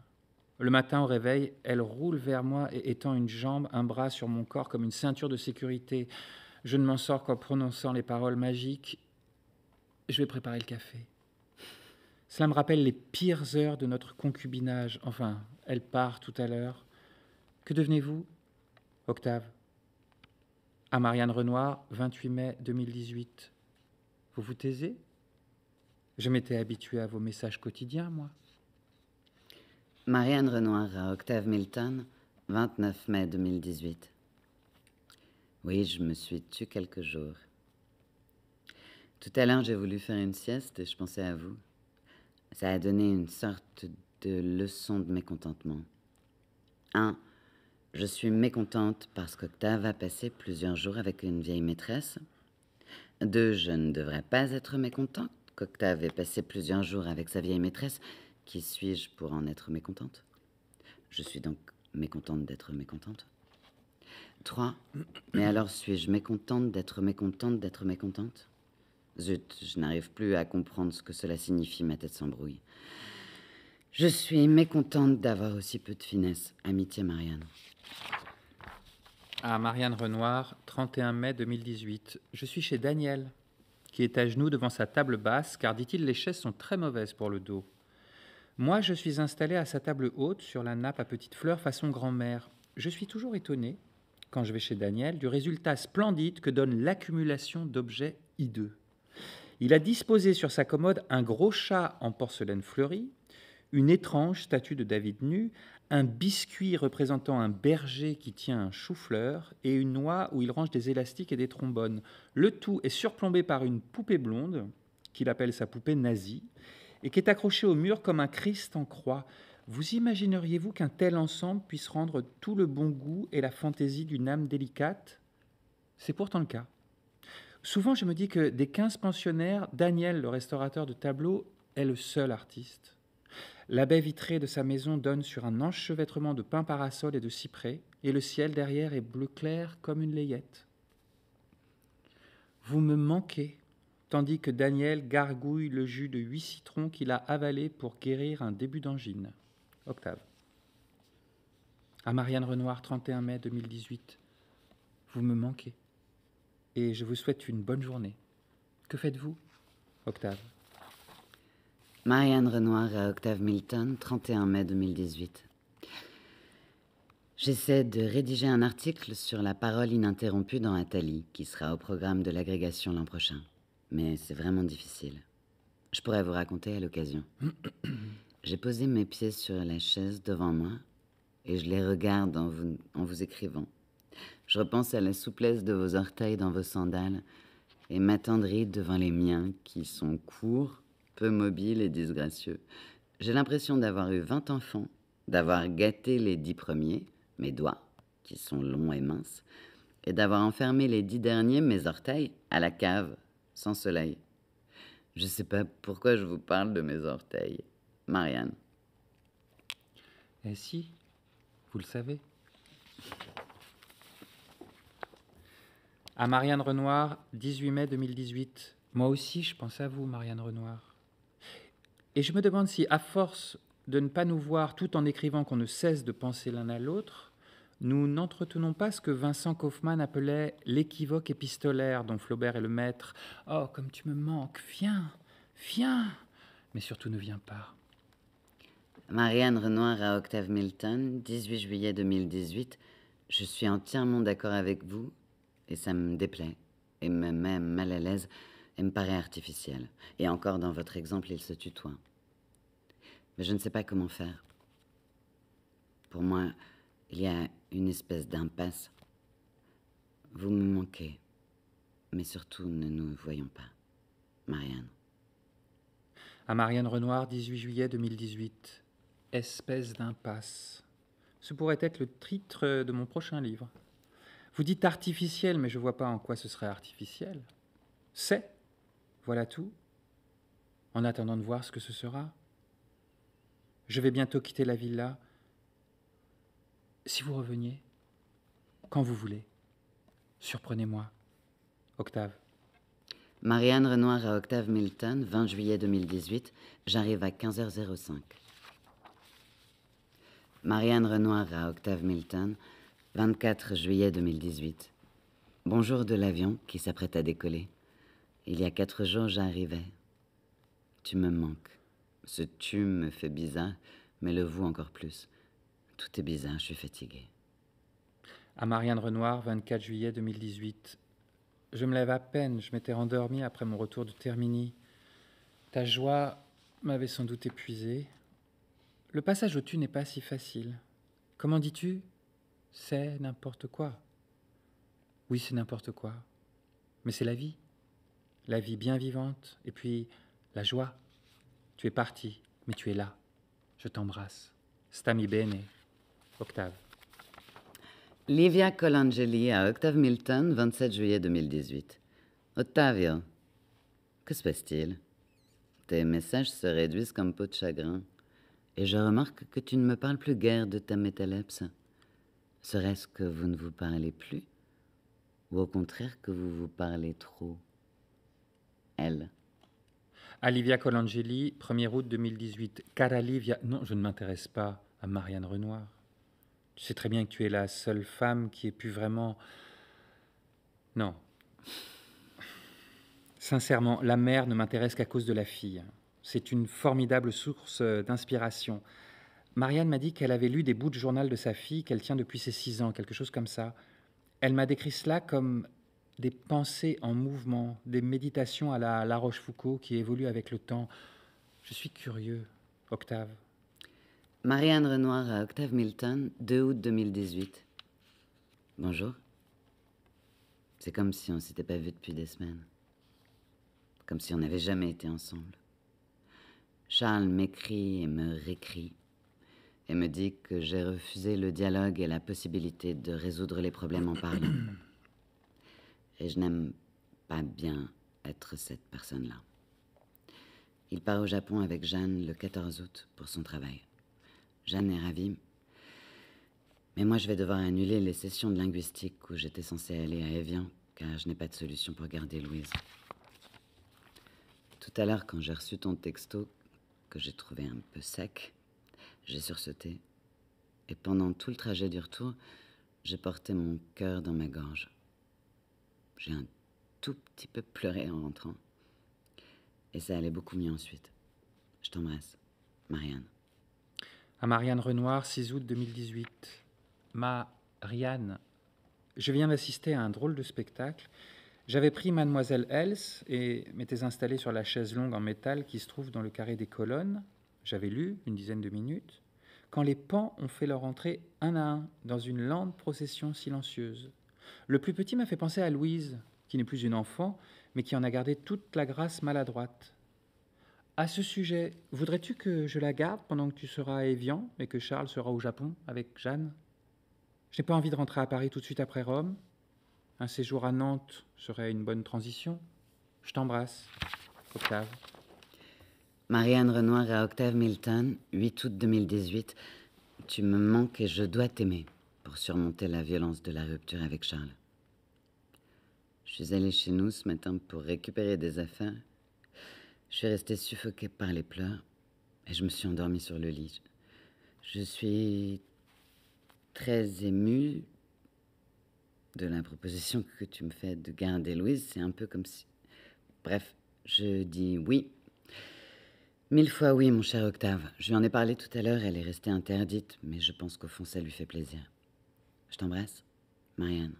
Le matin au réveil, elle roule vers moi et étend une jambe, un bras sur mon corps comme une ceinture de sécurité. Je ne m'en sors qu'en prononçant les paroles magiques. Je vais préparer le café. Cela me rappelle les pires heures de notre concubinage. Enfin, elle part tout à l'heure. Que devenez-vous? Octave. À Marianne Renoir, 28 mai 2018. Vous vous taisez? Je m'étais habitué à vos messages quotidiens, moi. Marianne Renoir à Octave Milton, 29 mai 2018. Oui, je me suis tue quelques jours. Tout à l'heure, j'ai voulu faire une sieste et je pensais à vous. Ça a donné une sorte de leçon de mécontentement. Un, je suis mécontente parce qu'Octave a passé plusieurs jours avec une vieille maîtresse. Deux, je ne devrais pas être mécontente qu'Octave ait passé plusieurs jours avec sa vieille maîtresse, qui suis-je pour en être mécontente? Je suis donc mécontente d'être mécontente. 3. Mais alors suis-je mécontente d'être mécontente d'être mécontente? Zut, je n'arrive plus à comprendre ce que cela signifie, ma tête s'embrouille. Je suis mécontente d'avoir aussi peu de finesse. Amitié Marianne. À Marianne Renoir, 31 mai 2018. Je suis chez Daniel qui est à genoux devant sa table basse, car, dit-il, les chaises sont très mauvaises pour le dos. Moi, je suis installé à sa table haute, sur la nappe à petites fleurs façon grand-mère. Je suis toujours étonné, quand je vais chez Daniel, du résultat splendide que donne l'accumulation d'objets hideux. Il a disposé sur sa commode un gros chat en porcelaine fleurie, une étrange statue de David nu, un biscuit représentant un berger qui tient un chou-fleur et une noix où il range des élastiques et des trombones. Le tout est surplombé par une poupée blonde, qu'il appelle sa poupée nazie, et qui est accrochée au mur comme un Christ en croix. Vous imagineriez-vous qu'un tel ensemble puisse rendre tout le bon goût et la fantaisie d'une âme délicate? C'est pourtant le cas. Souvent, je me dis que des quinze pensionnaires, Daniel, le restaurateur de tableaux, est le seul artiste. La baie vitrée de sa maison donne sur un enchevêtrement de pins parasols et de cyprès, et le ciel derrière est bleu clair comme une layette. Vous me manquez, tandis que Daniel gargouille le jus de huit citrons qu'il a avalé pour guérir un début d'angine. Octave. À Marianne Renoir, 31 mai 2018. Vous me manquez. Et je vous souhaite une bonne journée. Que faites-vous, Octave Marianne Renoir à Octave Milton, 31 mai 2018. J'essaie de rédiger un article sur la parole ininterrompue dans Atali, qui sera au programme de l'agrégation l'an prochain. Mais c'est vraiment difficile. Je pourrais vous raconter à l'occasion. J'ai posé mes pieds sur la chaise devant moi et je les regarde en vous, en vous écrivant. Je repense à la souplesse de vos orteils dans vos sandales et m'attendris devant les miens qui sont courts, peu mobiles et disgracieux. J'ai l'impression d'avoir eu 20 enfants, d'avoir gâté les dix premiers, mes doigts, qui sont longs et minces, et d'avoir enfermé les dix derniers, mes orteils, à la cave, sans soleil. Je ne sais pas pourquoi je vous parle de mes orteils. Marianne. Eh si, vous le savez. À Marianne Renoir, 18 mai 2018. Moi aussi, je pense à vous, Marianne Renoir. Et je me demande si, à force de ne pas nous voir tout en écrivant qu'on ne cesse de penser l'un à l'autre, nous n'entretenons pas ce que Vincent Kaufmann appelait l'équivoque épistolaire dont Flaubert est le maître. Oh, comme tu me manques, viens, viens, mais surtout ne viens pas. Marianne Renoir à Octave Milton, 18 juillet 2018. Je suis entièrement d'accord avec vous et ça me déplaît et me met mal à l'aise et me paraît artificiel. Et encore dans votre exemple, il se tutoie. Mais je ne sais pas comment faire. Pour moi, il y a une espèce d'impasse. Vous me manquez, mais surtout ne nous voyons pas. Marianne. À Marianne Renoir, 18 juillet 2018. Espèce d'impasse. Ce pourrait être le titre de mon prochain livre. Vous dites artificiel, mais je ne vois pas en quoi ce serait artificiel. C'est, voilà tout. En attendant de voir ce que ce sera. Je vais bientôt quitter la villa. Si vous reveniez, quand vous voulez, surprenez-moi. Octave. Marianne Renoir à Octave Milton, 20 juillet 2018. J'arrive à 15h05. Marianne Renoir à Octave Milton, 24 juillet 2018. Bonjour de l'avion qui s'apprête à décoller. Il y a quatre jours, j'arrivais. Tu me manques. Ce tu me fait bizarre, mais le vous encore plus. Tout est bizarre, je suis fatiguée. À Marianne Renoir, 24 juillet 2018. Je me lève à peine, je m'étais rendormi après mon retour de Termini. Ta joie m'avait sans doute épuisé. Le passage au tu n'est pas si facile. Comment dis-tu? C'est n'importe quoi. Oui, c'est n'importe quoi. Mais c'est la vie. La vie bien vivante. Et puis, la joie. Tu es parti, mais tu es là. Je t'embrasse. Stami bene. Octave. Livia Colangeli à Octave Milton, 27 juillet 2018. Ottavio, que se passe-t-il? Tes messages se réduisent comme peau de chagrin, et je remarque que tu ne me parles plus guère de ta métalepse. Serait-ce que vous ne vous parlez plus? Ou au contraire que vous vous parlez trop? Elle. À Livia Colangeli, 1er août 2018. Cara Livia, non, je ne m'intéresse pas à Marianne Renoir. Tu sais très bien que tu es la seule femme qui ait pu vraiment... Non. Sincèrement, la mère ne m'intéresse qu'à cause de la fille. C'est une formidable source d'inspiration. Marianne m'a dit qu'elle avait lu des bouts de journal de sa fille qu'elle tient depuis ses six ans, quelque chose comme ça. Elle m'a décrit cela comme des pensées en mouvement, des méditations à la La Rochefoucauld qui évoluent avec le temps. Je suis curieux, Octave. Marianne Renoir à Octave Milton, 2 août 2018. Bonjour. C'est comme si on s'était pas vu depuis des semaines. Comme si on n'avait jamais été ensemble. Charles m'écrit et me réécrit et me dit que j'ai refusé le dialogue et la possibilité de résoudre les problèmes en parlant. Et je n'aime pas bien être cette personne-là. Il part au Japon avec Jeanne le 14 août pour son travail. Jeanne est ravie. Mais moi, je vais devoir annuler les sessions de linguistique où j'étais censée aller à Evian, car je n'ai pas de solution pour garder Louise. Tout à l'heure, quand j'ai reçu ton texto, que j'ai trouvé un peu sec, j'ai sursauté. Et pendant tout le trajet du retour, j'ai porté mon cœur dans ma gorge. J'ai un tout petit peu pleuré en rentrant. Et ça allait beaucoup mieux ensuite. Je t'embrasse, Marianne. À Marianne Renoir, 6 août 2018. Marianne, je viens d'assister à un drôle de spectacle. J'avais pris Mademoiselle Else et m'étais installé sur la chaise longue en métal qui se trouve dans le carré des colonnes. J'avais lu une dizaine de minutes quand les pans ont fait leur entrée un à un dans une lente procession silencieuse. Le plus petit m'a fait penser à Louise, qui n'est plus une enfant, mais qui en a gardé toute la grâce maladroite. À ce sujet, voudrais-tu que je la garde pendant que tu seras à Évian et que Charles sera au Japon avec Jeanne? Je n'ai pas envie de rentrer à Paris tout de suite après Rome. Un séjour à Nantes serait une bonne transition. Je t'embrasse, Octave. Marianne Renoir à Octave Milton, 8 août 2018. Tu me manques et je dois t'aimer pour surmonter la violence de la rupture avec Charles. Je suis allée chez nous ce matin pour récupérer des affaires. Je suis restée suffoquée par les pleurs et je me suis endormie sur le lit. Je suis très émue de la proposition que tu me fais de garder Louise. C'est un peu comme si... Bref, je dis oui. Mille fois oui, mon cher Octave. Je lui en ai parlé tout à l'heure, elle est restée interdite, mais je pense qu'au fond, ça lui fait plaisir. Je t'embrasse, Marianne.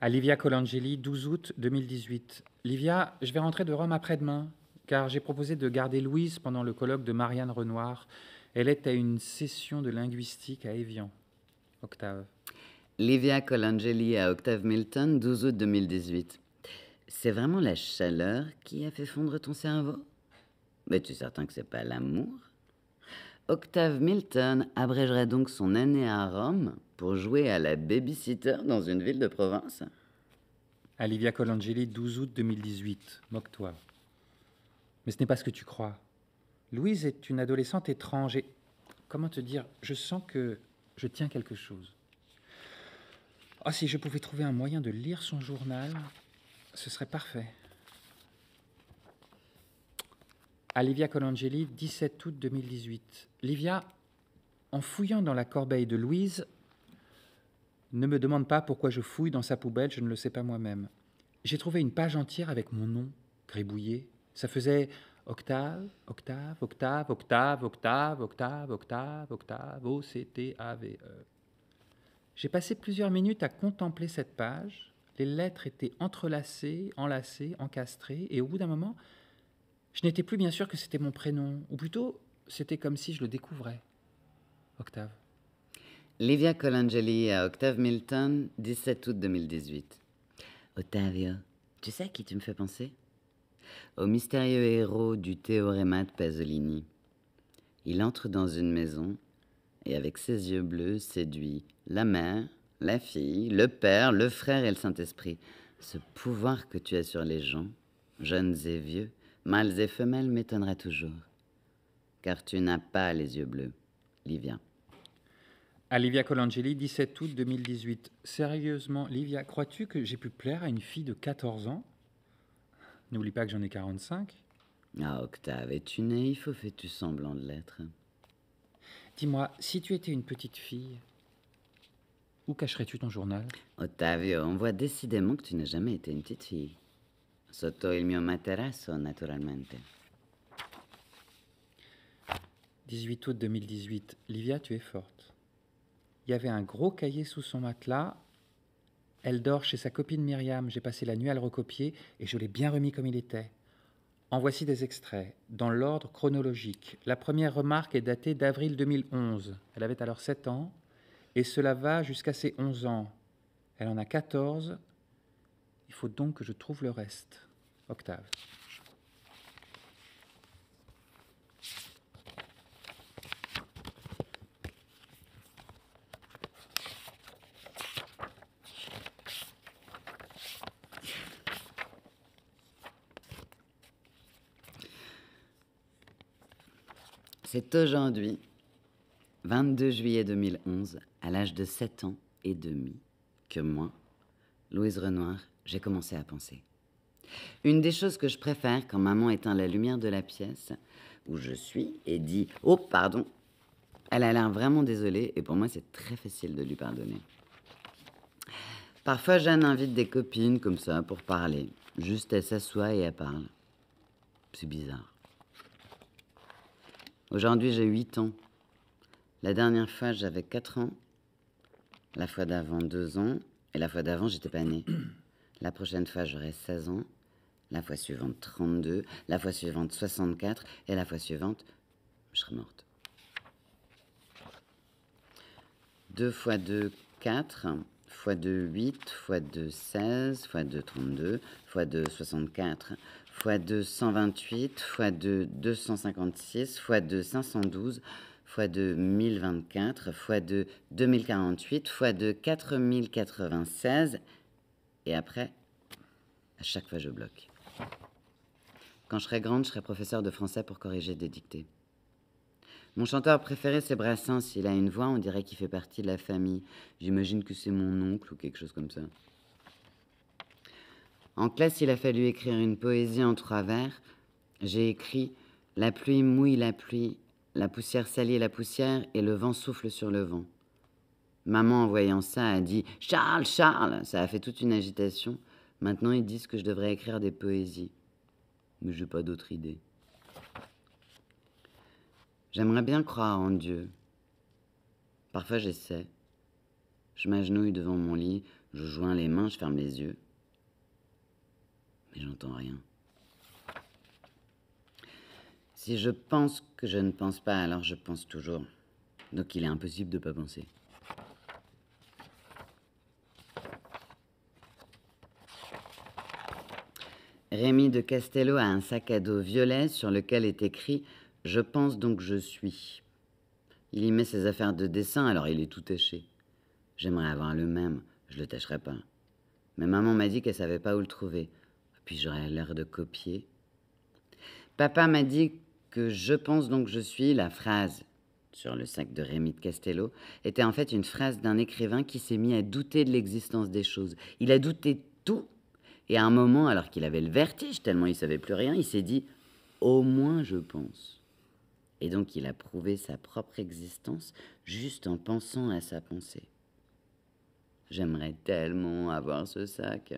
À Livia Colangeli, 12 août 2018. Livia, je vais rentrer de Rome après-demain, car j'ai proposé de garder Louise pendant le colloque de Marianne Renoir. Elle est à une session de linguistique à Évian. Octave. Livia Colangeli à Octave Milton, 12 août 2018. C'est vraiment la chaleur qui a fait fondre ton cerveau? Mais tu es certain que c'est pas l'amour? Octave Milton abrégerait donc son année à Rome pour jouer à la babysitter dans une ville de province À Livia Colangeli, 12 août 2018. Moque-toi. Mais ce n'est pas ce que tu crois. Louise est une adolescente étrange et, comment te dire, je sens que je tiens quelque chose. Oh, si je pouvais trouver un moyen de lire son journal, ce serait parfait. À Livia Colangeli, 17 août 2018. Livia, en fouillant dans la corbeille de Louise, ne me demande pas pourquoi je fouille dans sa poubelle, je ne le sais pas moi-même. J'ai trouvé une page entière avec mon nom gribouillé. Ça faisait Octave, Octave, Octave, Octave, Octave, Octave, Octave, Octave, O-C-T-A-V-E. J'ai passé plusieurs minutes à contempler cette page. Les lettres étaient entrelacées, enlacées, encastrées, et au bout d'un moment, je n'étais plus bien sûr que c'était mon prénom, ou plutôt, c'était comme si je le découvrais. Octave. Livia Colangeli à Octave Milton, 17 août 2018. Ottavio, tu sais à qui tu me fais penser? Au mystérieux héros du théoréma de Pasolini. Il entre dans une maison et avec ses yeux bleus séduit la mère, la fille, le père, le frère et le Saint-Esprit. Ce pouvoir que tu as sur les gens, jeunes et vieux, mâles et femelles, m'étonnera toujours. Car tu n'as pas les yeux bleus, Livia. À Livia Colangeli, 17 août 2018. Sérieusement, Livia, crois-tu que j'ai pu plaire à une fille de 14 ans? N'oublie pas que j'en ai 45. Ah, Octave, es-tu naïf ou fais-tu semblant de l'être Dis-moi, si tu étais une petite fille, où cacherais-tu ton journal? Ottavio, on voit décidément que tu n'as jamais été une petite fille. Sotto il mio materasso, naturalmente. 18 août 2018. Livia, tu es forte. Il y avait un gros cahier sous son matelas. Elle dort chez sa copine Myriam. J'ai passé la nuit à le recopier et je l'ai bien remis comme il était. En voici des extraits, dans l'ordre chronologique. La première remarque est datée d'avril 2011. Elle avait alors 7 ans, et cela va jusqu'à ses 11 ans. Elle en a 14. Il faut donc que je trouve le reste. Octave. C'est aujourd'hui, 22 juillet 2011, à l'âge de 7 ans et demi, que moi, Louise Renoir, j'ai commencé à penser. Une des choses que je préfère quand maman éteint la lumière de la pièce où je suis et dit Oh, pardon, elle a l'air vraiment désolée et pour moi c'est très facile de lui pardonner. Parfois Jeanne invite des copines comme ça pour parler. Juste elle s'assoit et elle parle. C'est bizarre. Aujourd'hui, j'ai 8 ans. La dernière fois, j'avais 4 ans. La fois d'avant, 2 ans. Et la fois d'avant, j'étais pas née. La prochaine fois, j'aurai 16 ans. La fois suivante, 32. La fois suivante, 64. Et la fois suivante, je serai morte. 2 fois 2, 4. fois 2, 8. fois 2, 16. fois 2, 32. fois 2, 64. fois 2, 128. fois 2, 256. fois 2, 512 fois 2, 1024, fois 2, 2048, fois 2, 4096. Et après, à chaque fois, je bloque. Quand je serai grande, je serai professeur de français pour corriger des dictées. Mon chanteur préféré, c'est Brassens. Il a une voix, on dirait qu'il fait partie de la famille. J'imagine que c'est mon oncle ou quelque chose comme ça. En classe, il a fallu écrire une poésie en trois vers. J'ai écrit La pluie mouille la pluie, la poussière salit la poussière et le vent souffle sur le vent. Maman, en voyant ça, a dit Charles, Charles Ça a fait toute une agitation. Maintenant, ils disent que je devrais écrire des poésies. Mais je n'ai pas d'autre idée. J'aimerais bien croire en Dieu. Parfois, j'essaie. Je m'agenouille devant mon lit, je joins les mains, je ferme les yeux. Mais j'entends rien. Si je pense que je ne pense pas, alors je pense toujours. Donc il est impossible de ne pas penser. Rémi de Castello a un sac à dos violet sur lequel est écrit Je pense donc je suis. Il y met ses affaires de dessin, alors il est tout taché. J'aimerais avoir le même, je le tâcherai pas. Mais maman m'a dit qu'elle savait pas où le trouver. Puis j'aurais l'air de copier. Papa m'a dit que je pense donc je suis, la phrase sur le sac de Rémi de Castello, était en fait une phrase d'un écrivain qui s'est mis à douter de l'existence des choses. Il a douté tout, et à un moment, alors qu'il avait le vertige, tellement il savait plus rien, il s'est dit Au moins je pense. Et donc il a prouvé sa propre existence juste en pensant à sa pensée. J'aimerais tellement avoir ce sac.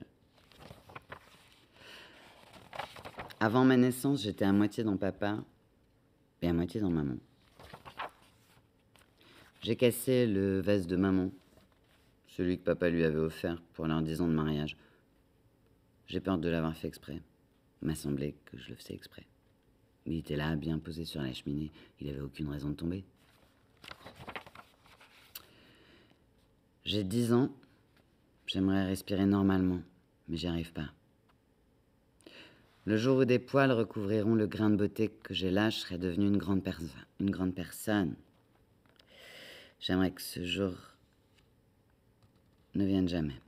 Avant ma naissance, j'étais à moitié dans papa et à moitié dans maman. J'ai cassé le vase de maman, celui que papa lui avait offert pour leur 10 ans de mariage. J'ai peur de l'avoir fait exprès. Il m'a semblé que je le faisais exprès. Il était là, bien posé sur la cheminée. Il n'avait aucune raison de tomber. J'ai 10 ans. J'aimerais respirer normalement, mais j'y arrive pas. Le jour où des poils recouvriront le grain de beauté que j'ai là, je serai devenue une grande, une grande personne. J'aimerais que ce jour ne vienne jamais.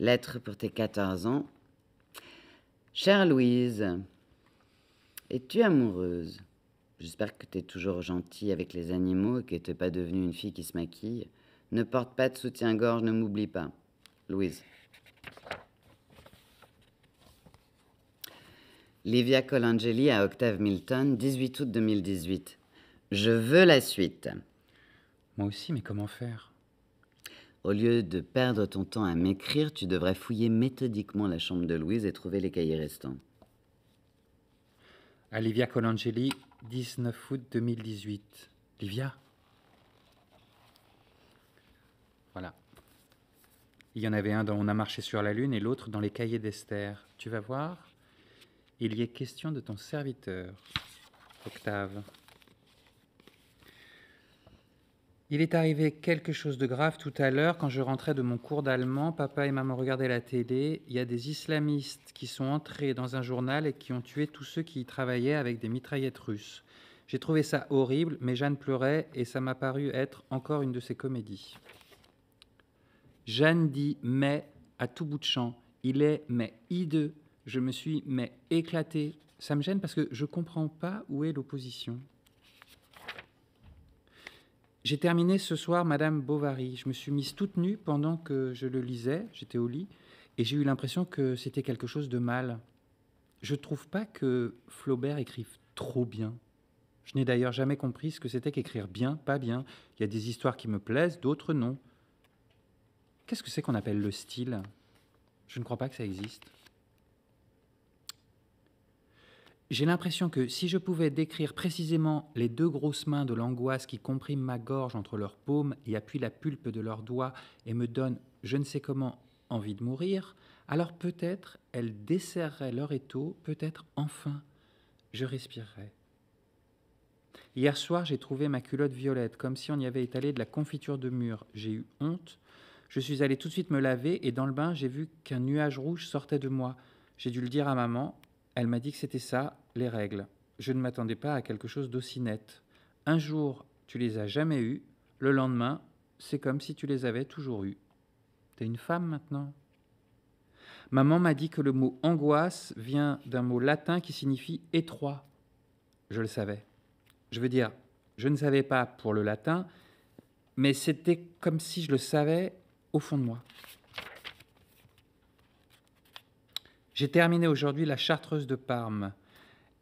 Lettre pour tes 14 ans. Chère Louise, es-tu amoureuse? J'espère que tu es toujours gentille avec les animaux et que tu n'es pas devenue une fille qui se maquille. Ne porte pas de soutien-gorge, ne m'oublie pas. Louise. Livia Colangeli à Octave Milton, 18 août 2018. Je veux la suite. Moi aussi, mais comment faire? Au lieu de perdre ton temps à m'écrire, tu devrais fouiller méthodiquement la chambre de Louise et trouver les cahiers restants. À Livia Colangeli, 19 août 2018. Livia? Voilà. Il y en avait un dans On a marché sur la Lune et l'autre dans les cahiers d'Esther. Tu vas voir, il y est question de ton serviteur, Octave. Il est arrivé quelque chose de grave tout à l'heure quand je rentrais de mon cours d'allemand. Papa et maman regardaient la télé. Il y a des islamistes qui sont entrés dans un journal et qui ont tué tous ceux qui y travaillaient avec des mitraillettes russes. J'ai trouvé ça horrible, mais Jeanne pleurait et ça m'a paru être encore une de ces comédies. Jeanne dit mais à tout bout de champ. Il est mais hideux. Je me suis mais éclaté. Ça me gêne parce que je ne comprends pas où est l'opposition. J'ai terminé ce soir Madame Bovary. Je me suis mise toute nue pendant que je le lisais. J'étais au lit et j'ai eu l'impression que c'était quelque chose de mal. Je ne trouve pas que Flaubert écrive trop bien. Je n'ai d'ailleurs jamais compris ce que c'était qu'écrire bien, pas bien. Il y a des histoires qui me plaisent, d'autres non. Qu'est-ce que c'est qu'on appelle le style? Je ne crois pas que ça existe. J'ai l'impression que si je pouvais décrire précisément les deux grosses mains de l'angoisse qui compriment ma gorge entre leurs paumes et appuient la pulpe de leurs doigts et me donnent, je ne sais comment, envie de mourir, alors peut-être elles desserreraient leur étau, peut-être enfin je respirerais. Hier soir, j'ai trouvé ma culotte violette, comme si on y avait étalé de la confiture de mûre. J'ai eu honte. Je suis allé tout de suite me laver et dans le bain, j'ai vu qu'un nuage rouge sortait de moi. J'ai dû le dire à maman. Elle m'a dit que c'était ça, les règles. Je ne m'attendais pas à quelque chose d'aussi net. Un jour, tu les as jamais eues. Le lendemain, c'est comme si tu les avais toujours eues. T'es une femme maintenant. Maman m'a dit que le mot angoisse vient d'un mot latin qui signifie étroit. Je le savais. Je veux dire, je ne savais pas pour le latin, mais c'était comme si je le savais au fond de moi. J'ai terminé aujourd'hui la Chartreuse de Parme.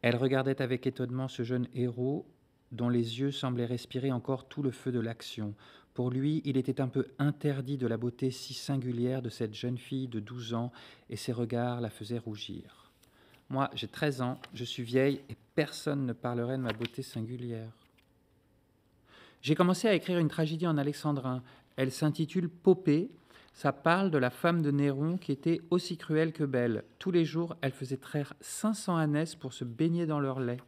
Elle regardait avec étonnement ce jeune héros dont les yeux semblaient respirer encore tout le feu de l'action. Pour lui, il était un peu interdit de la beauté si singulière de cette jeune fille de 12 ans, et ses regards la faisaient rougir. Moi, j'ai 13 ans, je suis vieille, et personne ne parlerait de ma beauté singulière. J'ai commencé à écrire une tragédie en alexandrin. Elle s'intitule Popée. Ça parle de la femme de Néron qui était aussi cruelle que belle. Tous les jours, elle faisait traire 500 ânesses pour se baigner dans leur lait.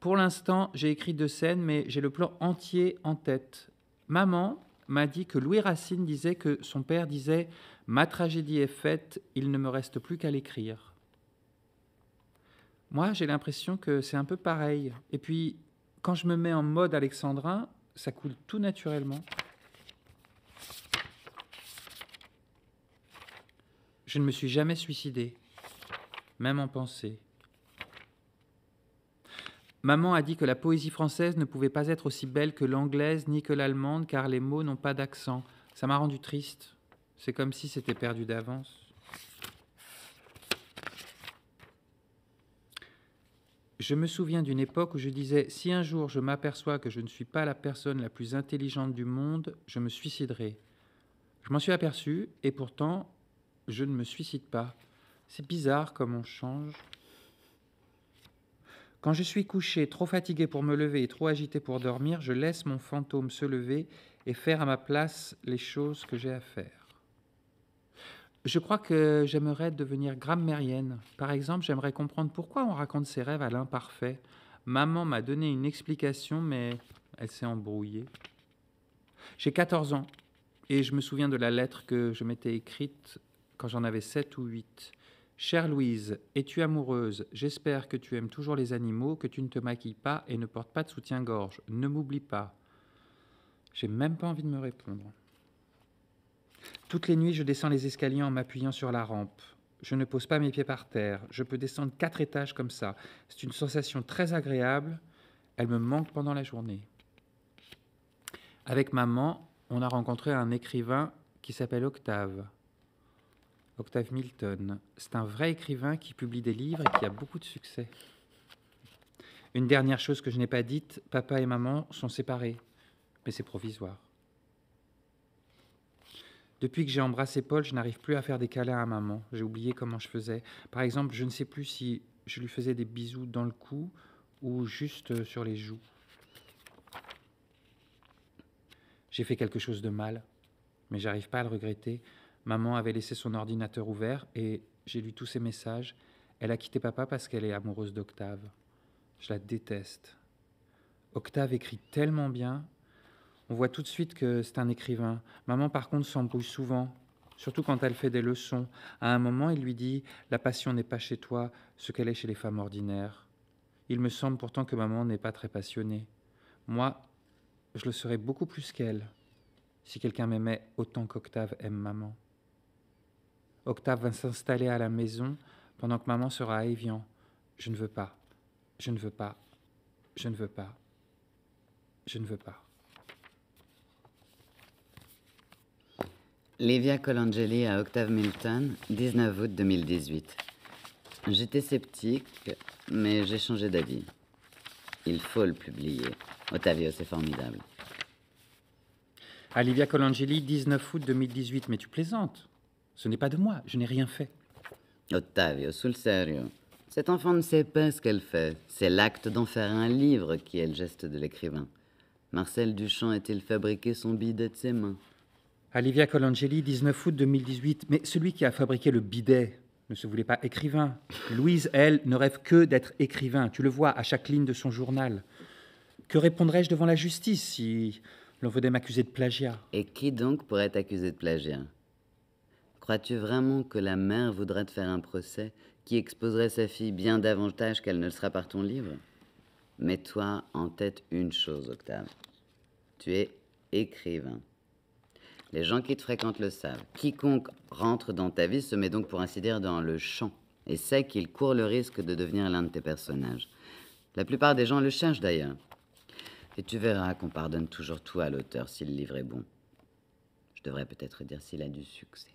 Pour l'instant, j'ai écrit deux scènes, mais j'ai le plan entier en tête. Maman m'a dit que Louis Racine disait que son père disait Ma tragédie est faite, il ne me reste plus qu'à l'écrire. Moi, j'ai l'impression que c'est un peu pareil. Et puis, quand je me mets en mode alexandrin, ça coule tout naturellement. Je ne me suis jamais suicidé, même en pensée. Maman a dit que la poésie française ne pouvait pas être aussi belle que l'anglaise ni que l'allemande car les mots n'ont pas d'accent. Ça m'a rendu triste. C'est comme si c'était perdu d'avance. Je me souviens d'une époque où je disais si un jour je m'aperçois que je ne suis pas la personne la plus intelligente du monde, je me suiciderai. Je m'en suis aperçu et pourtant je ne me suicide pas. C'est bizarre comme on change. Quand je suis couché, trop fatigué pour me lever et trop agité pour dormir, je laisse mon fantôme se lever et faire à ma place les choses que j'ai à faire. Je crois que j'aimerais devenir grammairienne. Par exemple, j'aimerais comprendre pourquoi on raconte ses rêves à l'imparfait. Maman m'a donné une explication, mais elle s'est embrouillée. J'ai 14 ans et je me souviens de la lettre que je m'étais écrite quand j'en avais 7 ou 8. Chère Louise, es-tu amoureuse? J'espère que tu aimes toujours les animaux, que tu ne te maquilles pas et ne portes pas de soutien-gorge. Ne m'oublie pas. J'ai même pas envie de me répondre. Toutes les nuits, je descends les escaliers en m'appuyant sur la rampe. Je ne pose pas mes pieds par terre. Je peux descendre quatre étages comme ça. C'est une sensation très agréable. Elle me manque pendant la journée. Avec maman, on a rencontré un écrivain qui s'appelle Octave. Octave Milton. C'est un vrai écrivain qui publie des livres et qui a beaucoup de succès. Une dernière chose que je n'ai pas dite, papa et maman sont séparés, mais c'est provisoire. Depuis que j'ai embrassé Paul, je n'arrive plus à faire des câlins à maman. J'ai oublié comment je faisais. Par exemple, je ne sais plus si je lui faisais des bisous dans le cou ou juste sur les joues. J'ai fait quelque chose de mal, mais j'arrive pas à le regretter. Maman avait laissé son ordinateur ouvert et j'ai lu tous ses messages. Elle a quitté papa parce qu'elle est amoureuse d'Octave. Je la déteste. Octave écrit tellement bien. On voit tout de suite que c'est un écrivain. Maman, par contre, s'embrouille souvent, surtout quand elle fait des leçons. À un moment, il lui dit La passion n'est pas chez toi ce qu'elle est chez les femmes ordinaires. Il me semble pourtant que maman n'est pas très passionnée. Moi, je le serais beaucoup plus qu'elle si quelqu'un m'aimait autant qu'Octave aime maman. Octave va s'installer à la maison pendant que maman sera à Évian. Je ne veux pas. Je ne veux pas. Je ne veux pas. Je ne veux pas. Livia Colangeli à Octave Milton, 19 août 2018. J'étais sceptique, mais j'ai changé d'avis. Il faut le publier. Ottavio, c'est formidable. Olivia Colangeli, 19 août 2018. Mais tu plaisantes Ce n'est pas de moi, je n'ai rien fait. Ottavio, sul serio. Cet enfant ne sait pas ce qu'elle fait. C'est l'acte d'en faire un livre qui est le geste de l'écrivain. Marcel Duchamp a-t-il fabriqué son bidet de ses mains? Olivia Colangeli, 19 août 2018. Mais celui qui a fabriqué le bidet ne se voulait pas écrivain. Louise, elle, ne rêve que d'être écrivain. Tu le vois à chaque ligne de son journal. Que répondrais-je devant la justice si l'on venait m'accuser de plagiat? Et qui donc pourrait t'accuser de plagiat? Crois-tu vraiment que la mère voudra te faire un procès qui exposerait sa fille bien davantage qu'elle ne le sera par ton livre? Mets-toi en tête une chose, Octave. Tu es écrivain. Les gens qui te fréquentent le savent. Quiconque rentre dans ta vie se met donc pour ainsi dire dans le champ et sait qu'il court le risque de devenir l'un de tes personnages. La plupart des gens le cherchent d'ailleurs. Et tu verras qu'on pardonne toujours tout à l'auteur si le livre est bon. Je devrais peut-être dire s'il a du succès.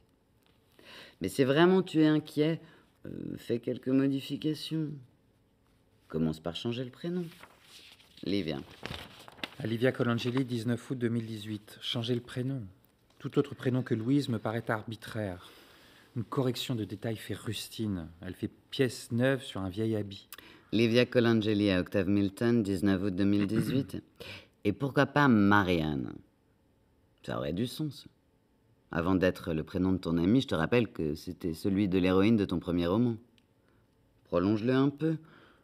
Mais si vraiment tu es inquiet, euh, fais quelques modifications. Commence par changer le prénom. Livia. Olivia Colangeli, 19 août 2018. Changer le prénom. Tout autre prénom que Louise me paraît arbitraire. Une correction de détails fait rustine. Elle fait pièce neuve sur un vieil habit. Livia Colangeli à Octave Milton, 19 août 2018. Et pourquoi pas Marianne? Ça aurait du sens. Avant d'être le prénom de ton ami, je te rappelle que c'était celui de l'héroïne de ton premier roman. Prolonge-le un peu,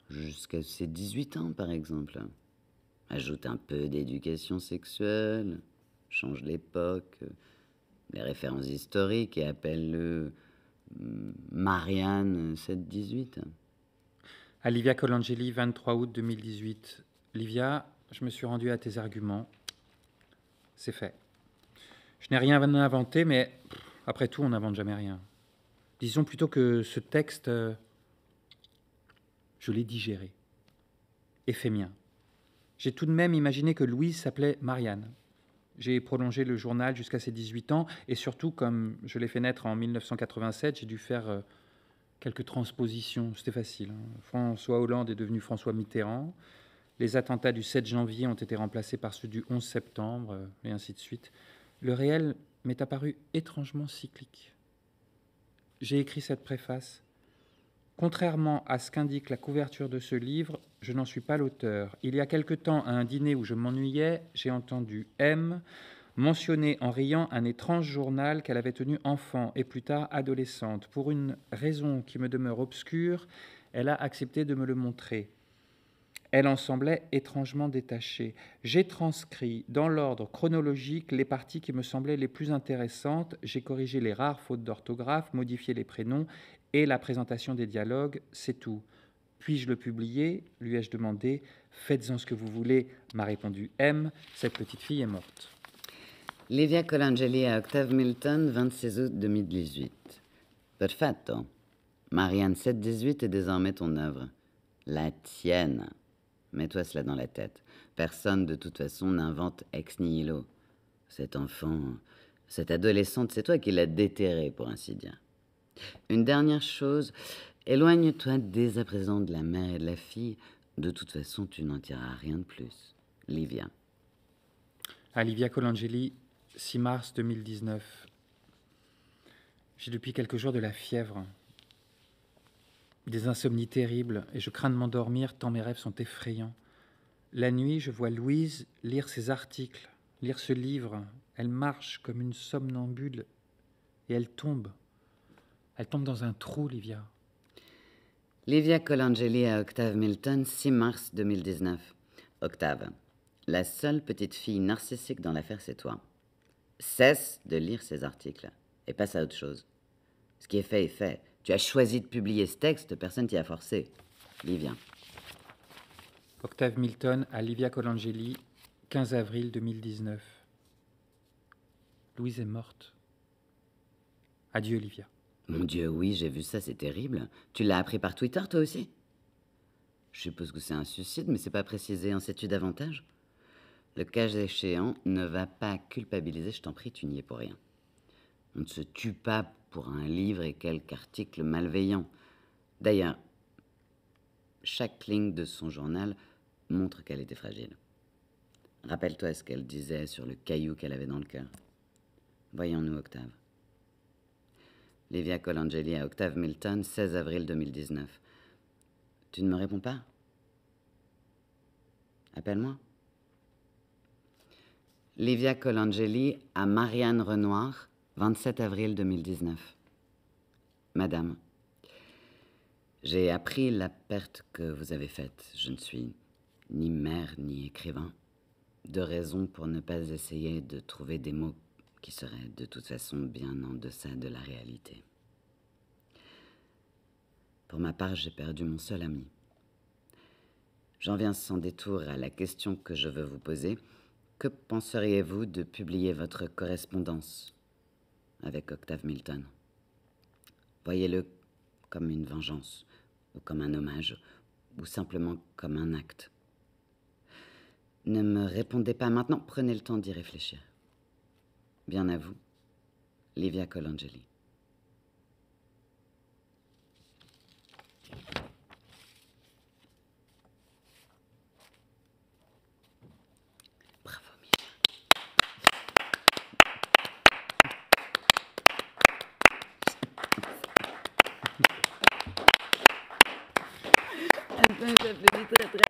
jusqu'à ses 18 ans par exemple. Ajoute un peu d'éducation sexuelle, change l'époque, les références historiques et appelle-le hum, Marianne 7-18. Olivia Colangeli, 23 août 2018. Livia, je me suis rendu à tes arguments. C'est fait. Je n'ai rien inventé, mais après tout, on n'invente jamais rien. Disons plutôt que ce texte, euh, je l'ai digéré et fait mien. J'ai tout de même imaginé que Louise s'appelait Marianne. J'ai prolongé le journal jusqu'à ses 18 ans et surtout, comme je l'ai fait naître en 1987, j'ai dû faire euh, quelques transpositions. C'était facile. hein. François Hollande est devenu François Mitterrand. Les attentats du 7 janvier ont été remplacés par ceux du 11 septembre, euh, et ainsi de suite. Le réel m'est apparu étrangement cyclique. J'ai écrit cette préface. Contrairement à ce qu'indique la couverture de ce livre, je n'en suis pas l'auteur. Il y a quelque temps, à un dîner où je m'ennuyais, j'ai entendu M mentionner en riant un étrange journal qu'elle avait tenu enfant et plus tard adolescente. Pour une raison qui me demeure obscure, elle a accepté de me le montrer. Elle en semblait étrangement détachée. J'ai transcrit dans l'ordre chronologique les parties qui me semblaient les plus intéressantes. J'ai corrigé les rares fautes d'orthographe, modifié les prénoms et la présentation des dialogues. C'est tout. Puis-je le publier? lui ai-je demandé. Faites-en ce que vous voulez, m'a répondu M. Cette petite fille est morte. Livia Colangeli à Octave Milton, 26 août 2018. Perfetto. Marianne 718 est désormais ton œuvre. La tienne. Mets-toi cela dans la tête. Personne, de toute façon, n'invente ex nihilo. Cet enfant, cette adolescente, c'est toi qui l'as déterré, pour ainsi dire. Une dernière chose, éloigne-toi dès à présent de la mère et de la fille. De toute façon, tu n'en tireras rien de plus. Livia. Olivia Colangeli, 6 mars 2019. J'ai depuis quelques jours de la fièvre, des insomnies terribles, et je crains de m'endormir tant mes rêves sont effrayants. La nuit, je vois Louise lire ses articles, lire ce livre. Elle marche comme une somnambule et elle tombe. Elle tombe dans un trou, Livia. Livia Colangeli à Octave Milton, 6 mars 2019. Octave, la seule petite fille narcissique dans l'affaire, c'est toi. Cesse de lire ces articles et passe à autre chose. Ce qui est fait est fait. Tu as choisi de publier ce texte, personne t'y a forcé. Livia. Octave Milton à Livia Colangeli, 15 avril 2019. Louise est morte. Adieu, Livia. Mon Dieu, oui, j'ai vu ça, c'est terrible. Tu l'as appris par Twitter, toi aussi? Je suppose que c'est un suicide, mais c'est pas précisé. En sais-tu davantage? Le cas échéant ne va pas culpabiliser, je t'en prie, tu n'y es pour rien. On ne se tue pas pour un livre et quelque article malveillant. D'ailleurs, chaque ligne de son journal montre qu'elle était fragile. Rappelle-toi ce qu'elle disait sur le caillou qu'elle avait dans le cœur. Voyons-nous, Octave. Livia Colangeli à Octave Milton, 16 avril 2019. Tu ne me réponds pas? Appelle-moi. Livia Colangeli à Marianne Renoir, 27 avril 2019. Madame, j'ai appris la perte que vous avez faite. Je ne suis ni mère ni écrivain. Deux raisons pour ne pas essayer de trouver des mots qui seraient de toute façon bien en deçà de la réalité. Pour ma part, j'ai perdu mon seul ami. J'en viens sans détour à la question que je veux vous poser. Que penseriez-vous de publier votre correspondance? Avec Octave Milton Voyez-le comme une vengeance, ou comme un hommage, ou simplement comme un acte. Ne me répondez pas maintenant, prenez le temps d'y réfléchir. Bien à vous, Livia Colangeli. Fait très très